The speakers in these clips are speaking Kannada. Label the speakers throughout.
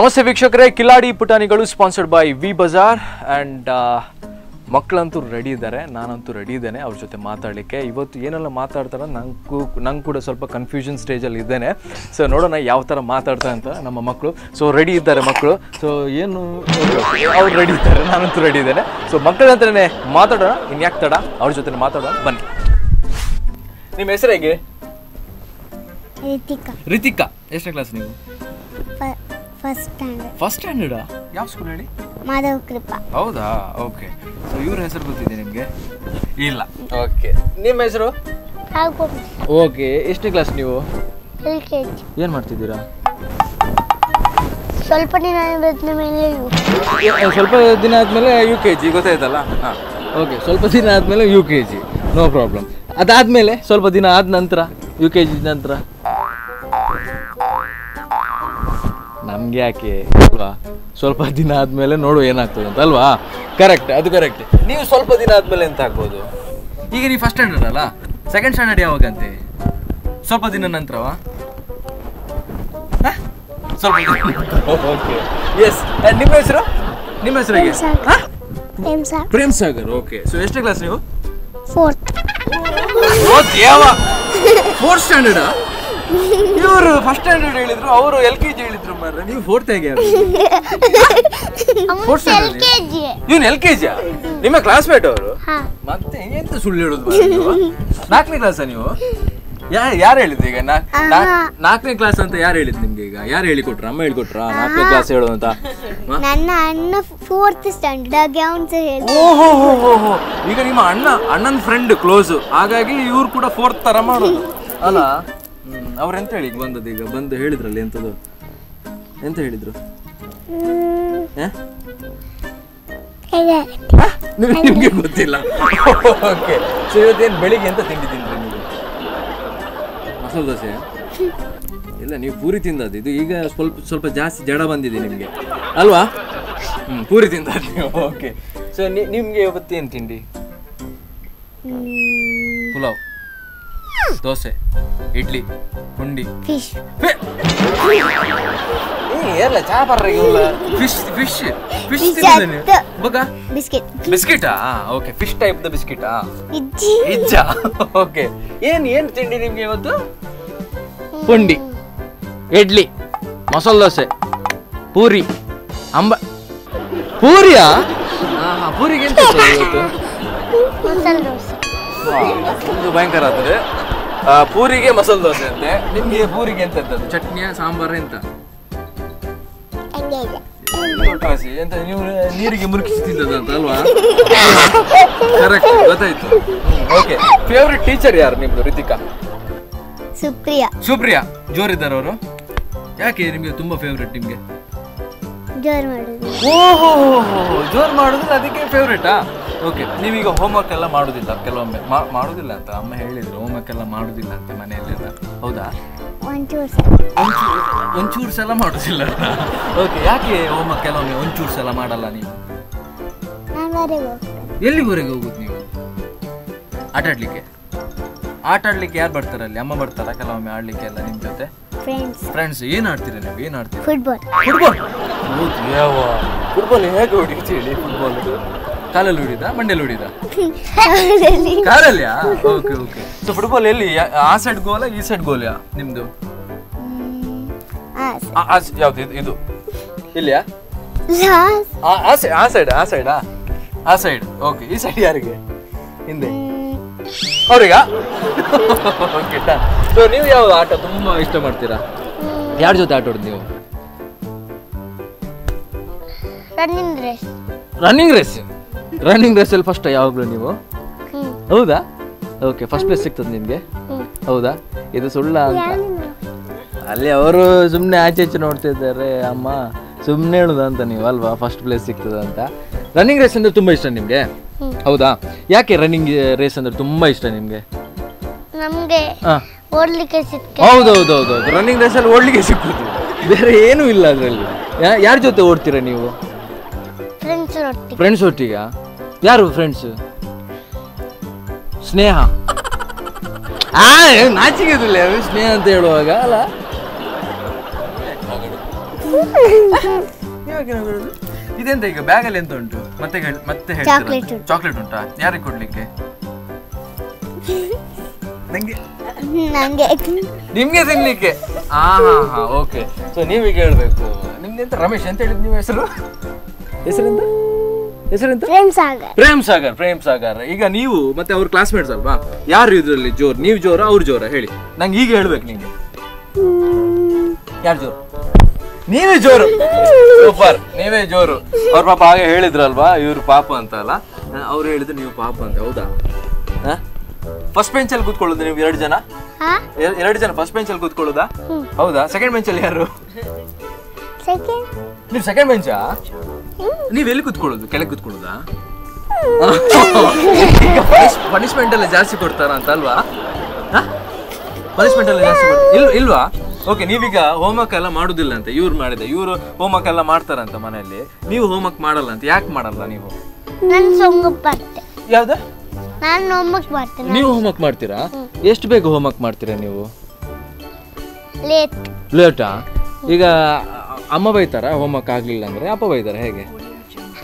Speaker 1: ನಮಸ್ತೆ ವೀಕ್ಷಕರೇ ಕಿಲಾಡಿ ಪುಟಾಣಿಗಳು sponsored by V Bazaar and ಮಕ್ಕಳಂತೂ ready ಇದ್ದಾರೆ ನಾನಂತೂ ರೆಡಿ ಇದ್ದೇನೆ ಅವ್ರ ಜೊತೆ ಮಾತಾಡಲಿಕ್ಕೆ. ಇವತ್ತು ಏನೆಲ್ಲ ಮಾತಾಡ್ತಾರೆ ನಂಗೂ ನಂಗೆ ಕೂಡ ಸ್ವಲ್ಪ ಕನ್ಫ್ಯೂಷನ್ ಸ್ಟೇಜಲ್ಲಿ ಇದ್ದೇನೆ. ಸೊ ನೋಡೋಣ ಯಾವ ಥರ ಮಾತಾಡ್ತಾರೆ ಅಂತ ನಮ್ಮ ಮಕ್ಕಳು. ಸೊ ರೆಡಿ ಇದ್ದಾರೆ ಮಕ್ಕಳು. ಸೊ ಏನು ಅವ್ರು ರೆಡಿ ಇದ್ದಾರೆ ನಾನಂತೂ ರೆಡಿ ಇದ್ದೇನೆ. ಸೊ ಮಕ್ಕಳ ಹತ್ರನೇ ಮಾತಾಡೋಣ ಇನ್ಯಾಕೆ ತಡ? ಅವ್ರ ಜೊತೆ ಮಾತಾಡೋಣ ಬನ್ನಿ. ನಿಮ್ಮ ಹೆಸರು ಹೇಗೆ?
Speaker 2: ರಿತಿಕಾ.
Speaker 1: ರಿತಿಕಾ ಎಷ್ಟನೇ ಕ್ಲಾಸ್ ನೀವು?
Speaker 2: ಫಸ್ಟ್ ಸ್ಟ್ಯಾಂಡರ್ಡ್
Speaker 1: ಫಸ್ಟ್ ಸ್ಟ್ಯಾಂಡರ್ಡಾ ಯಾವ ಸ್ಕೂಲ್ ಹೇಳಿ?
Speaker 2: ಮಾಧವ ಕೃಪಾ.
Speaker 1: ಹೌದಾ? ಓಕೆ ಸೊ ಇವ್ರ ಹೆಸರು ಗೊತ್ತಿದೆ ನಿಮಗೆ? ಇಲ್ಲ. ಓಕೆ ನಿಮ್ಮ ಹೆಸರು? ಓಕೆ ಎಷ್ಟನೇ ಕ್ಲಾಸ್ ನೀವು?
Speaker 2: L K G.
Speaker 1: ಏನು ಮಾಡ್ತಿದ್ದೀರಾ?
Speaker 2: ಸ್ವಲ್ಪ ದಿನ ಆದಮೇಲೆ.
Speaker 1: ಸ್ವಲ್ಪ ದಿನ ಆದಮೇಲೆ ಯು ಕೆ ಜಿ ಗೊತ್ತಾಯ್ತಲ್ಲ? ಹಾಂ. ಓಕೆ ಸ್ವಲ್ಪ ದಿನ ಆದಮೇಲೆ U K G. No problem ಅದಾದಮೇಲೆ ಸ್ವಲ್ಪ ದಿನ ಆದ ನಂತರ ಯು ಕೆ ಜಿ ನಂತರ? ನಮ್ಗೆ ಯಾಕೆ ಅಲ್ವಾ ಸ್ವಲ್ಪ ದಿನ ಆದಮೇಲೆ ನೋಡು ಏನಾಗ್ತದೆ ಅಂತ ಅಲ್ವಾ? ಕರೆಕ್ಟ್ ಅದು ಕರೆಕ್ಟ್ ನೀವು ಸ್ವಲ್ಪ ದಿನ ಆದಮೇಲೆ ಎಂತ ಆಗ್ಬೋದು? ಈಗ ನೀವು ಫಸ್ಟ್ ಸ್ಟ್ಯಾಂಡರ್ಡ್ ಅಲ್ಲ? ಸೆಕೆಂಡ್ ಸ್ಟ್ಯಾಂಡರ್ಡ್ ಯಾವಾಗಂತೆ? ಸ್ವಲ್ಪ ದಿನ ನಂತರವಾ? ಹ? ಸ್ವಲ್ಪ ಓಕೆ ಎಸ್ ನಿಮ್ಮ ಹೆಸರು? ನಿಮ್ಮ ಹೆಸರು ಹೇಗೆ?
Speaker 2: Prem Sagar. Sir
Speaker 1: Prem Sagar. Okay so ಎಷ್ಟೇ ಕ್ಲಾಸ್ ನೀವು?
Speaker 2: ಫೋರ್ತ್
Speaker 1: ಓ ಯಾವ ಫೋರ್ತ್ ಸ್ಟ್ಯಾಂಡರ್ಡ್ ಇವರು ಫಸ್ಟ್ ಸ್ಟ್ಯಾಂಡರ್ಡ್ ಹೇಳಿದ್ರು ಅವರು ಎಲ್ ಕೆ ಜಿ ಹೇಳಿದ್ರು ಮಾರ್ರೆ. ನೀವು ಫೋರ್ತ್ ಹೇಗೆ ಫೋರ್ತ್
Speaker 2: ಎಲ್? ಕೆ ಜಿ
Speaker 1: ಇವನು ಎಲ್ ಕೆ ಜಿ ನಿಮ್ಮ ಕ್ಲಾಸ್ಮೇಟ್ ಅವರು?
Speaker 2: ಹಾ.
Speaker 1: ಮತ್ತೆ ಎಂತ ಸುಳ್ಳು ಹೇಳುದು? ನಾಲ್ಕನೇ ಕ್ಲಾಸ ನೀವು? ಯಾರು ಯಾರು ಹೇಳಿದ್ರು ಈಗ? ನಾಲ್ಕನೇ ಕ್ಲಾಸ್ ಅಂತ ಯಾರು ಹೇಳಿದ್ ನಿಮ್ಗೆ ಈಗ? ಯಾರು ಹೇಳಿಕೊಟ್ರ? ಅಮ್ಮ ಹೇಳಿಕೊಟ್ರ? ನಾಲ್ಕನೇ ಕ್ಲಾಸ್ ಹೇಳೋದು ಅಂತ?
Speaker 2: ನನ್ನ ಅಣ್ಣ ಫೋರ್ತ್ ಸ್ಟ್ಯಾಂಡರ್ಡ್ ಆಗಿ ಅವನು ಸಹ ಹೇಳ್ದ
Speaker 1: ಓಹೋ ಹೋ ಈಗ ನಿಮ್ಮ ಅಣ್ಣ ಅಣ್ಣನ ಫ್ರೆಂಡ್ ಕ್ಲೋಸ್ ಹಾಗಾಗಿ ಇವ್ರು ಕೂಡ ಫೋರ್ತ್ ತರ ಮಾಡೋದು. ಅಲ್ಲ? ಅವ್ರು ಎಂತ ಹೇಳಿ ಬಂದದ್ದು ಈಗ? ಬಂದು ಹೇಳಿದ್ರಲ್ಲಿ ಎಂತದು ಎಂತ ಹೇಳಿದ್ರು? ನಿಮ್ಗೆ ಗೊತ್ತಿಲ್ಲ. ಓಕೆ. ಸೊ ಇವತ್ತೇನು ಬೆಳಿಗ್ಗೆ ಎಂತ ತಿಂಡಿ ತಿಂದ್ರಿ ನೀವು? ಮಸಾಲೆ ದೋಸೆ? ಇಲ್ಲ ನೀವು ಪೂರಿ ತಿಂದದ್ದು. ಇದು ಈಗ ಸ್ವಲ್ಪ ಸ್ವಲ್ಪ ಜಾಸ್ತಿ ಜಡ ಬಂದಿದೆ ನಿಮಗೆ. ಅಲ್ವಾ? ಹ್ಞೂ ಪೂರಿ ತಿಂದದ್ದು ನೀವು. ಓಕೆ. ಸೊ ನಿಮಗೆ ಇವತ್ತೇನು ತಿಂಡಿ? ಪುಲಾವ್. ದೋಸೆ ಇಡ್ಲಿ ಪುಂಡಿ
Speaker 2: ಫಿಶ್
Speaker 1: ಎಲ್ಲ ಫಿಶ್ ಫಿಶ್ ಫಿಶ್
Speaker 2: Fish
Speaker 1: ತಿಂದಿದ್ದೆ ನೀವು
Speaker 2: ಅತ್ತ.
Speaker 1: ಬಗ
Speaker 2: ಬಿಸ್ಕೆಟ್
Speaker 1: ಬಿಸ್ಕಿಟಾ ಓಕೆ ಫಿಶ್ ಟೈಪ್ ದ ಬಿಸ್ಕೆಟಾ
Speaker 2: ಇಜ್ಜಿ
Speaker 1: ಓಕೆ ಏನ್ ಏನ್ ತಿಂಡಿ ನಿಮ್ಗೆ ಇವತ್ತು? ಪುಂಡಿ ಇಡ್ಲಿ ಮಸಾಲ ದೋಸೆ ಪೂರಿ ಅಂಬ ಪೂರಿಯಾ? ಪೂರಿಗೆ ಎಂತ ಇವತ್ತು? ಭಯಂಕರ ಆಗ್ತದೆ. ಆ, ಪೂರಿಗೆ ಮಸಾಲೆ ದೋಸೆ ಅಂತೆ. ನಿಮಗೆ ಪೂರಿಗೆ ಎಂತ ಚಟ್ನಿಯ ಸಾಂಬಾರ್ ಎಂತ? ಎಂತ ನೀವು ನೀರಿಗೆ ಮುರುಕಿಸಿ ತಿಂದದಂತ ಅಲ್ವಾ? ಕರೆಕ್ಟ್ ಗೊತ್ತಾಯ್ತು. ಓಕೆ ಫೇವ್ರೆಟ್ ಟೀಚರ್ ಯಾರು ನಿಮ್ದು ರಿತಿಕಾ
Speaker 2: ಸುಪ್ರಿಯಾ.
Speaker 1: ಸುಪ್ರಿಯಾ ಜೋರಿದ್ದಾರೆ ಅವರು? ಯಾಕೆ ನಿಮಗೆ ತುಂಬಾ ಫೇವ್ರೆಟ್ ನಿಮಗೆ?
Speaker 2: ಜೋರು ಮಾಡುದು.
Speaker 1: ಓಹೋ ಜೋರ್ ಮಾಡುದಿಲ್ಲ ಅದಕ್ಕೆ ಫೇವ್ರೇಟಾ ಓಕೆ ನೀವೀಗ ಹೋಮ್ವರ್ಕ್ ಎಲ್ಲ ಮಾಡೋದಿಲ್ಲ ಕೆಲವೊಮ್ಮೆ. ಮಾಡುದಿಲ್ಲ ಅಂತ ಅಮ್ಮ ಹೇಳಿದ್ರು ಹೋಮ್ವರ್ಕ್ ಎಲ್ಲ ಮಾಡೋದಿಲ್ಲ ಅಂತ ಮನೆಯಲ್ಲೆಲ್ಲ. ಹೌದಾ?
Speaker 2: ಒಂಚೂರು.
Speaker 1: ಒಂಚೂರು ಸಲ ಮಾಡುದಿಲ್ಲ ಓಕೆ ಯಾಕೆ ಹೋಮ್ವರ್ಕ್ ಕೆಲವೊಮ್ಮೆ ಒಂಚೂರು ಸಲ ಮಾಡಲ್ಲ ನೀವು? ಎಲ್ಲಿವರೆಗೆ ಹೋಗುದು ನೀವು? ಆಟ ಆಡ್ಲಿಕ್ಕೆ ಆಟ ಆಡ್ಲಿಕ್ಕೆ ಯಾರು ಬರ್ತಾರೆ ಅಲ್ಲಿ? ಅಮ್ಮ ಬರ್ತಾರಾ? ಕೆಲವೊಮ್ಮೆ ಆಡ್ಲಿಕ್ಕೆ ಎಲ್ಲ ನಿಮ್ ಜೊತೆ?
Speaker 2: ಫ್ರೆಂಡ್ಸ್
Speaker 1: ಫ್ರೆಂಡ್ಸ್ ಏನ್ ಆಡ್ತೀರಾ ನೀವು? ಏನ್ ಆಡ್ತೀರಿ?
Speaker 2: ಫುಟ್ಬಾಲ್
Speaker 1: ಫುಟ್ಬಾಲ್ ಫುಟ್ಬಾಲ್ ಹೇಗೆ ಹೊಡಿತೀರಿ ಹೇಳಿ ಫುಟ್ಬಾಲ್ ಕಾಲಲ್ಲಿ ಹೊಡಿದ? ಮಂಡ್ಯಲ್ಲಿ ಹೊಡಿದ? ಕಾರಲ್ಲಿಯಾ ಓಕೆ ಓಕೆ ಸೊ ಫುಟ್ಬಾಲ್ ಎಲ್ಲಿ? ಆ ಸೈಡ್ ಗೋಲ ಈ ಸೈಡ್ ಗೋಲ್ಯಾ ನಿಮ್ದು? ಯಾವ್ದು ಇದು ಇದು? ಇಲ್ಲಿಯಾ? ಆ ಸೈಡ್ ಆ ಸೈಡ್ ಆ ಸೈಡಾ ಆ? ಸೈಡ್ ಓಕೆ ಈ ಸೈಡ್ ಯಾರಿಗೆ? ಹಿಂದೆ. ಅವ್ರಿಗ? ಓಕೆ ಸೊ ನೀವು ಯಾವ ಆಟ ತುಂಬಾ ಇಷ್ಟ ಮಾಡ್ತೀರಾ? ಯಾರ ಜೊತೆ ಆಟ ಆಡೋದು ನೀವು?
Speaker 2: Running race
Speaker 1: running race running ರೇಸಲ್ಲಿ first ಯಾವಾಗಲೂ ನೀವು? ಹೌದಾ? ಓಕೆ ಫಸ್ಟ್ ಪ್ಲೇಸ್ ಸಿಗ್ತದೆ ನಿಮಗೆ? ಹೌದಾ? ಇದು ಸುಳ್ಳ ಅಂತ. ಅಲ್ಲಿ ಅವರು ಸುಮ್ಮನೆ ಆಚೆ ಈಚೆ ನೋಡ್ತಿದ್ದಾರೆ ಅಮ್ಮ. ಸುಮ್ಮನೆ ಹೇಳುದಂತ ಅಂತ ನೀವು ಅಲ್ವಾ? ಫಸ್ಟ್ ಪ್ಲೇಸ್ ಸಿಗ್ತದೆ ಅಂತ. ರನ್ನಿಂಗ್ ರೇಸ್ ಅಂದ್ರೆ ತುಂಬಾ ಇಷ್ಟ ನಿಮಗೆ. ಹೌದಾ? ಯಾಕೆ ರನ್ನಿಂಗ್ ರೇಸ್ ಅಂದ್ರೆ ತುಂಬಾ ಇಷ್ಟ ನಿಮಗೆ?
Speaker 2: ನಮಗೆ ಓಡ್ಲಿಕ್ಕೆ ಸಿಕ್ಕ
Speaker 1: ಹೌದೌದೌದು ರನ್ನಿಂಗ್ ರೇಸಲ್ಲಿ ಓಡ್ಲಿಕ್ಕೆ ಸಿಕ್ಕುದು. ಬೇರೆ ಏನೂ ಇಲ್ಲ ಅದರಲ್ಲಿ. ಯಾರ ಜೊತೆ ಓಡ್ತೀರಾ ನೀವು?
Speaker 2: ಫ್ರೆಂಡ್ಸ್ ಒಟ್ಟಿಗೆ.
Speaker 1: ಯಾರು ಫ್ರೆಂಡ್ಸ್ ಸ್ನೇಹ. ಆ ಸ್ನೇಹ ಅಂತ ಹೇಳುವಾಗ ಅಲ್ಲ? ಇದೆಂತ ಈಗ ಬ್ಯಾಗಲ್ಲಿ ಎಂತ ಉಂಟು? ಮತ್ತೆ ಹೇಳ್- ಮತ್ತೆ
Speaker 2: Chocolate ಉಂಟು.
Speaker 1: ಚಾಕ್ಲೇಟ್ ಉಂಟಾ? ಯಾರಿಗೆ ಕೊಡ್ಲಿಕ್ಕೆ? ನಂಗೆ?
Speaker 2: ನಂಗೆ.
Speaker 1: ನಿಮ್ಗೆ ತಿನ್ಲಿಕ್ಕೆ? ಹಾ ಹಾ ಹಾ ಓಕೆ ಸೊ ನೀವೀಗ ಹೇಳ್ಬೇಕು. ನಿಮ್ದು ಎಂತ? ರಮೇಶ್ ಅಂತ ಹೇಳಿದ್ ನಿಮ್ಮ ಹೆಸರು? ಹೆಸರೆಂತ? ಹೆಸರೆಂತ?
Speaker 2: ಪ್ರೇಮ್ ಸಾಗರ್.
Speaker 1: ಪ್ರೇಮ್ ಸಾಗರ್ ಪ್ರೇಮ್ ಸಾಗರ್. ಈಗ ನೀವು ಮತ್ತೆ ಅವ್ರ ಕ್ಲಾಸ್ಮೇಟ್ಸ್ ಅಲ್ವಾ? ಯಾರು ಇದ್ರಲ್ಲಿ ಜೋರ್? ನೀವು ಜೋರ ಅವ್ರ ಜೋರ? ಹೇಳಿ. ನಂಗೆ ಈಗ ಹೇಳ್ಬೇಕು ನಿಂಗೆ. ಯಾರು ಜೋರು? ನೀವೇ ಜೋರು. ಸೂಪರ್. ನೀವೇ ಜೋರು. ಅವ್ರ ಪಾಪ ಹಾಗೆ ಹೇಳಿದ್ರಲ್ವಾ? ಇವ್ರು ಪಾಪ ಅಂತ ಅಲ್ಲ? ಅವ್ರು ಹೇಳಿದ್ರು ನೀವು ಪಾಪ ಅಂತ ಹೌದಾ? ಫಸ್ಟ್ ಬೆಂಚಲ್ಲಿ ಕೂತ್ಕೊಳ್ಳೋದು ನೀವು ಎರಡು ಜನ?
Speaker 2: ಹಾ?
Speaker 1: ಎರಡು ಜನ ಫಸ್ಟ್ ಬೆಂಚಲ್ಲಿ ಕೂತ್ಕೊಳ್ಳೋದಾ? ಹೌದಾ? ಸೆಕೆಂಡ್ ಬೆಂಚಲ್ಲಿ ಯಾರು?
Speaker 2: ಸೆಕೆಂಡ್
Speaker 1: ನೀವು ಸೆಕೆಂಡ್ ಬೆಂಚಾ ನೀವ್ ಎಲ್ಲಿ ಕೂತ್ಕೊಳ್ಳೋದು? ಕೆಳಗೆ ಕೂತ್ಕೊಳ್ಳೋದಾ? ಪನಿಷ್ಮೆಂಟ್ ಎಲ್ಲ ಜಾಸ್ತಿ ಕೊಡ್ತಾರ ಅಂತ ಅಲ್ವಾ ಪನಿಷ್ಮೆಂಟ್ ಎಲ್ಲ ಜಾಸ್ತಿ ಇಲ್ವಾ? ಓಕೆ ನೀವೀಗ ಹೋಮ್ವರ್ಕ್ ಎಲ್ಲ ಮಾಡುದಿಲ್ಲ ಅಂತ ಇವ್ರು ಮಾಡಿದೆ ಇವರು ಹೋಮ್ವರ್ಕ್ ಎಲ್ಲ ಮಾಡ್ತಾರಂತ ಮನೆಯಲ್ಲಿ. ನೀವು ಹೋಮ್ವರ್ಕ್ ಮಾಡಲ್ಲ ಅಂತ ಯಾಕೆ ಮಾಡಲ್ಲ ನೀವು?
Speaker 2: ನಾನು ಸೊಂಗಕ್ಕೆ ಬರ್ತೆ
Speaker 1: ಯಾವ್ದು?
Speaker 2: ನಾನು ಹೋಮ್ವರ್ಕ್ ಬರ್ತೇನೆ.
Speaker 1: ನೀವು ಹೋಮ್ವರ್ಕ್ ಮಾಡ್ತೀರಾ? ಎಷ್ಟು ಬೇಗ ಹೋಮ್ವರ್ಕ್ ಮಾಡ್ತೀರಾ ನೀವು?
Speaker 2: ಲೇಟ್
Speaker 1: ಲೇಟಾ ಈಗ ಅಮ್ಮ ಬೈತಾರ? ಹೋಮ್ವರ್ಕ್ ಆಗ್ಲಿಲ್ಲ ಅಂದ್ರೆ ಅಪ್ಪ ಬೈತಾರ ಹೇಗೆ?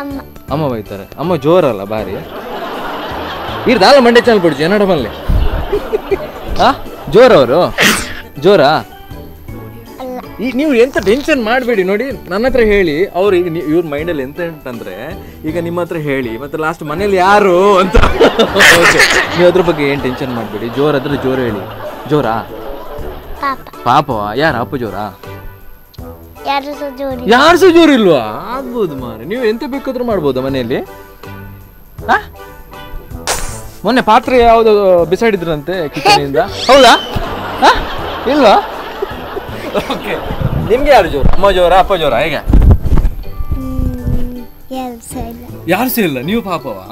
Speaker 2: ಅಮ್ಮ.
Speaker 1: ಅಮ್ಮ ಬೈತಾರೆ. ಅಮ್ಮ ಜೋರಲ್ಲ ಬಾರಿ ಇರ್ದಾಲ ಮಂಡ್ಯ ಚಾನಲ್ ಬಿಡ್ಜಿ ಕನ್ನಡ ಆ? ಜೋರವರು ಜೋರಾ? ಈ ನೀವು ಎಂತ ಟೆನ್ಷನ್ ಮಾಡಬೇಡಿ ನೋಡಿ ನನ್ನ ಹತ್ರ ಹೇಳಿ ಅವ್ರು ಈಗ ಇವ್ರ ಮೈಂಡಲ್ಲಿ ಎಂತ ಅಂತಂದ್ರೆ ಈಗ ನಿಮ್ಮ ಹತ್ರ ಹೇಳಿ ಮತ್ತೆ ಲಾಸ್ಟ್ ಮನೇಲಿ ಯಾರು ಅಂತ. ಓಕೆ ನೀವು ಅದ್ರ ಬಗ್ಗೆ ಏನು ಟೆನ್ಷನ್ ಮಾಡಬೇಡಿ. ಜೋರಾದ್ರೆ ಜೋರು ಹೇಳಿ. ಜೋರಾ?
Speaker 2: ಪಾಪ.
Speaker 1: ಯಾರ ಅಪ್ಪ ಜೋರಾ?
Speaker 2: ಯಾರು ಸಹ
Speaker 1: ಜೋರು ಇಲ್ವಾ? ಆಗ್ಬೋದು ಮಾರೆ ನೀವು ಎಂತ ಬೇಕಾದ್ರೂ ಮಾಡ್ಬೋದಾ ಮನೆಯಲ್ಲಿ? ಮೊನ್ನೆ ಪಾತ್ರೆ ಯಾವ್ದು ಬಿಸಾಡಿದ್ರಂತೆ ಇಂದ ಹೌದಾ? ಇಲ್ವಾ? ಓಕೆ. ನಿಮ್ಗೆ ಯಾರು ಜೋರು? ಅಮ್ಮ ಜೋರ ಅಪ್ಪ ಜೋರ? ಹೇಗೆ?
Speaker 2: ಯಾರು ಸಹ ಇಲ್ಲ.
Speaker 1: ಯಾರು ಸಹ ಇಲ್ಲ? ನೀವು ಪಾಪವಾ?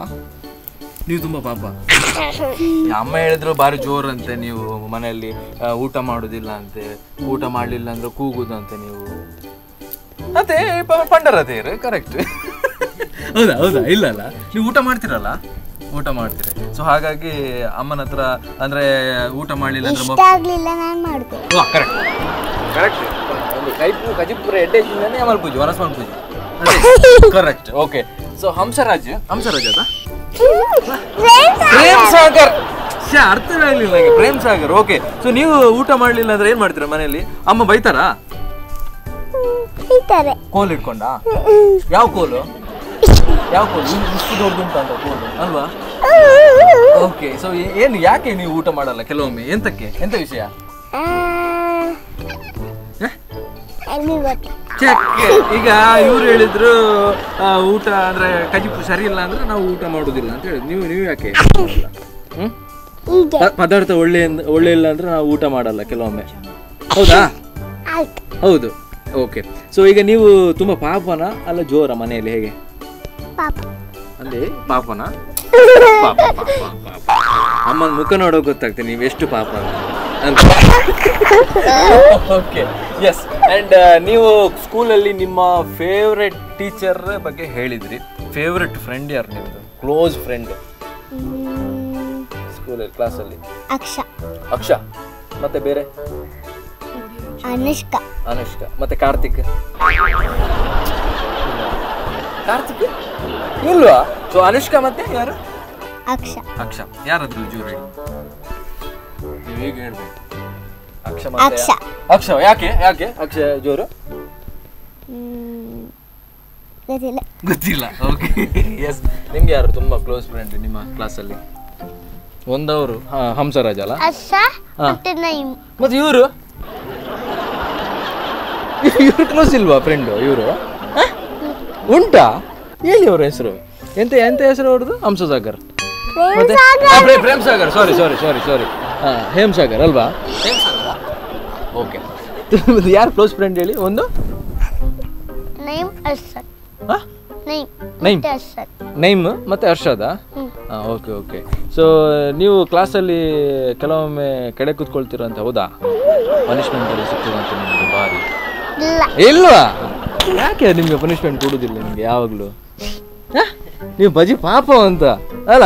Speaker 1: ನೀವು ತುಂಬಾ ಪಾಪ. ಅಮ್ಮ ಹೇಳಿದ್ರು ಬಾರಿ ಜೋರಂತೆ ನೀವು ಮನೆಯಲ್ಲಿ ಊಟ ಮಾಡುದಿಲ್ಲ ಅಂತೆ. ಊಟ ಮಾಡಲಿಲ್ಲ ಅಂದ್ರೆ ಕೂಗುದಂತೆ ನೀವು. ಅದೇ ಪಂಡರತೇರು ಕರೆಕ್ಟ್ ಹೌದಾ ಹೌದಾ? ಇಲ್ಲ ಅಲ್ಲ ನೀವು ಊಟ ಮಾಡ್ತೀರಲ್ಲ? ಊಟ ಮಾಡ್ತೀರಿ. ಸೊ ಹಾಗಾಗಿ ಅಮ್ಮನ ಹತ್ರ ಅಂದ್ರೆ ಊಟ ಮಾಡಲಿಲ್ಲ ಅಂದ್ರೆ ಕರೆಕ್ಟ್ ಕರೆಕ್ಟ್ ಒಂದು ಕೈಪು ಕಜಿಪುರ ಎಡ್ಡೆಜಿಂದನೇ ಅಮಲ್ ಪೂಜೆ ವನಸ್ಮಲ್ ಪೂಜೆ. Correct okay so Hansraj? Hansraj ಅದ ಪ್ರೇಮ್ ಸಾಗರ್. ಶ್ಯಾ, ಅರ್ಥವೇ ಆಗಲಿಲ್ಲ ನನಗೆ ಪ್ರೇಮ್ ಸಾಗರ್. ಓಕೆ ಸೊ ನೀವು ಊಟ ಮಾಡ್ಲಿಲ್ಲ ಅಂದ್ರೆ ಏನ್ ಮಾಡ್ತೀರಾ ಮನೆಯಲ್ಲಿ? ಅಮ್ಮ ಬೈತಾರಾ? ಕೋಲ್ ಇಟ್ಕೊಂಡ? ಯಾವ ಕೋಲು? ಯಾವ ಕೋಲು? ಇಷ್ಟು- ಇಷ್ಟು ದೊಡ್ಡದುಂಟು ಅಂತ ಕೋಲು. ಅಲ್ವಾ? ಓಕೆ ಸೊ ಏನು ಯಾಕೆ ನೀವು ಊಟ ಮಾಡಲ್ಲ ಕೆಲವೊಮ್ಮೆ? ಎಂತಕ್ಕೆ? ಎಂತ ವಿಷಯ?
Speaker 2: ಆ, ಅಲ್ಲಿ ಗೊತ್ತು?
Speaker 1: ಚೆಕ್ ಈಗ ಇವ್ರು ಹೇಳಿದ್ರು ಊಟ ಅಂದ್ರೆ ಕಜಿಪು ಸರಿ ಇಲ್ಲ ಅಂದ್ರೆ ನಾವು ಊಟ ಮಾಡುದಿಲ್ಲ ಅಂತ ಹೇಳಿದ್ರು. ನೀವು ನೀವು ಯಾಕೆ? ಪದಾರ್ಥ ಒಳ್ಳೆ ಒಳ್ಳೆ ಇಲ್ಲ ಅಂದ್ರೆ ನಾವು ಊಟ ಮಾಡಲ್ಲ ಕೆಲವೊಮ್ಮೆ. ಹೌದಾ? ಹೌದು. ಓಕೆ. ಸೊ ಈಗ ನೀವು ತುಂಬಾ ಪಾಪನ ಅಲ್ಲ ಜೋರ ಮನೆಯಲ್ಲಿ ಹೇಗೆ?
Speaker 2: ಅಲ್ಲಿ
Speaker 1: ಅಂದ್ರೆ ಪಾಪನ? ಪಾಪ ಪಾಪ ಪಾಪ ಅಮ್ಮನ ಮುಖ ನೋಡೋ ಗೊತ್ತಾಗ್ತದೆ ನೀವು ಎಷ್ಟು ಪಾಪ ಅಂತ. ಓಕೆ ಎಸ್ ಅಂಡ್ ನೀವು ಸ್ಕೂಲಲ್ಲಿ ನಿಮ್ಮ ಫೇವ್ರೆಟ್ ಟೀಚರ್ ಬಗ್ಗೆ ಹೇಳಿದ್ರಿ. ಫೇವ್ರೆಟ್ ಫ್ರೆಂಡ್ ಯಾರು ನಿಮ್ಮದು ಕ್ಲೋಸ್ ಫ್ರೆಂಡ್ ಸ್ಕೂಲಲ್ಲಿ ಕ್ಲಾಸಲ್ಲಿ
Speaker 2: ಅಕ್ಷ.
Speaker 1: ಅಕ್ಷ. ಮತ್ತೆ ಬೇರೆ?
Speaker 2: ಅನುಷ್ಕಾ.
Speaker 1: ಅನುಷ್ಕ. ಮತ್ತೆ ಕಾರ್ತಿಕ್? ಕಾರ್ತಿಕ್? ಇಲ್ವಾ? ಸೊ ಅನುಷ್ಕಾ ಮತ್ತೆ ಯಾರು?
Speaker 2: ಅಕ್ಷ.
Speaker 1: ಅಕ್ಷ. ಯಾರಾದ್ರು ಜೋರು? ನೀವು ಹೇಗೆ ಹೇಳ್ಬೇಕು. ಅಕ್ಷ ಮತ್ತೆ
Speaker 2: ಅಕ್ಷ.
Speaker 1: ಅಕ್ಷ ಯಾಕೆ? ಯಾಕೆ? ಅಕ್ಷ ಜೋರು?
Speaker 2: ಗೊತ್ತಿಲ್ಲ.
Speaker 1: ಗೊತ್ತಿಲ್ಲ. ಓಕೆ ಎಸ್ ನಿಮ್ಗೆ ಯಾರು ತುಂಬಾ ಕ್ಲೋಸ್ ಫ್ರೆಂಡ್ ನಿಮ್ಮ ಕ್ಲಾಸಲ್ಲಿ ಒಂದವರು. ಹಂಸರಾಜ್ ಅಲ್ಲ?
Speaker 2: ಮತ್ತೆ
Speaker 1: ಇವರು? ಇವ್ರು ಕ್ಲೋಸ್ ಇಲ್ವಾ ಫ್ರೆಂಡು ಇವರು? ಉಂಟಾ? ಹೇಳಿ ಅವ್ರ ಹೆಸರು? ಎಂತ ಎಂತ ಹೆಸರು ಅವ್ರದ್ದು? ಹಂಸಸಾಗರ್. ಮತ್ತೆ ಆ, pray- Prem Sagar sorry sorry sorry sorry Hem Sagar ಅಲ್ವಾ? ಓಕೆ ಯಾರು ಕ್ಲೋಸ್ ಫ್ರೆಂಡ್ ಹೇಳಿ? ಒಂದು?
Speaker 2: ನೈಮ್ ಅರ್ಷದ್.
Speaker 1: ಹಾ?
Speaker 2: ನೈಮ್.
Speaker 1: ನೈಮ್.
Speaker 2: ಮತ್ತೆ ಅರ್ಷದ್.
Speaker 1: ನೈಮ್ ಮತ್ತೆ ಹರ್ಷದ
Speaker 2: ಹ್ಮ್.
Speaker 1: ಹಾಂ ಓಕೆ ಓಕೆ ಸೊ ನೀವು ಕ್ಲಾಸಲ್ಲಿ ಕೆಲವೊಮ್ಮೆ ಕೆಡೆ ಕೂತ್ಕೊಳ್ತೀರಂತ ಹೌದಾ? ಪನಿಷ್ಮೆಂಟ್ ಎಲ್ಲ ಸಿಗ್ತದಂತ ನಿಮಗೆ
Speaker 2: ಇಲ್ಲ.
Speaker 1: ಇಲ್ವಾ? ಯಾಕೆ ನಿಮಗೆ ಪನಿಷ್ಮೆಂಟ್ ಕೊಡುದಿಲ್ಲ ನಿಮಗೆ ಯಾವಾಗಲೂ? ನೀವು ಬಜಿ ಪಾಪ ಅಂತ. ಅಲ್ಲ?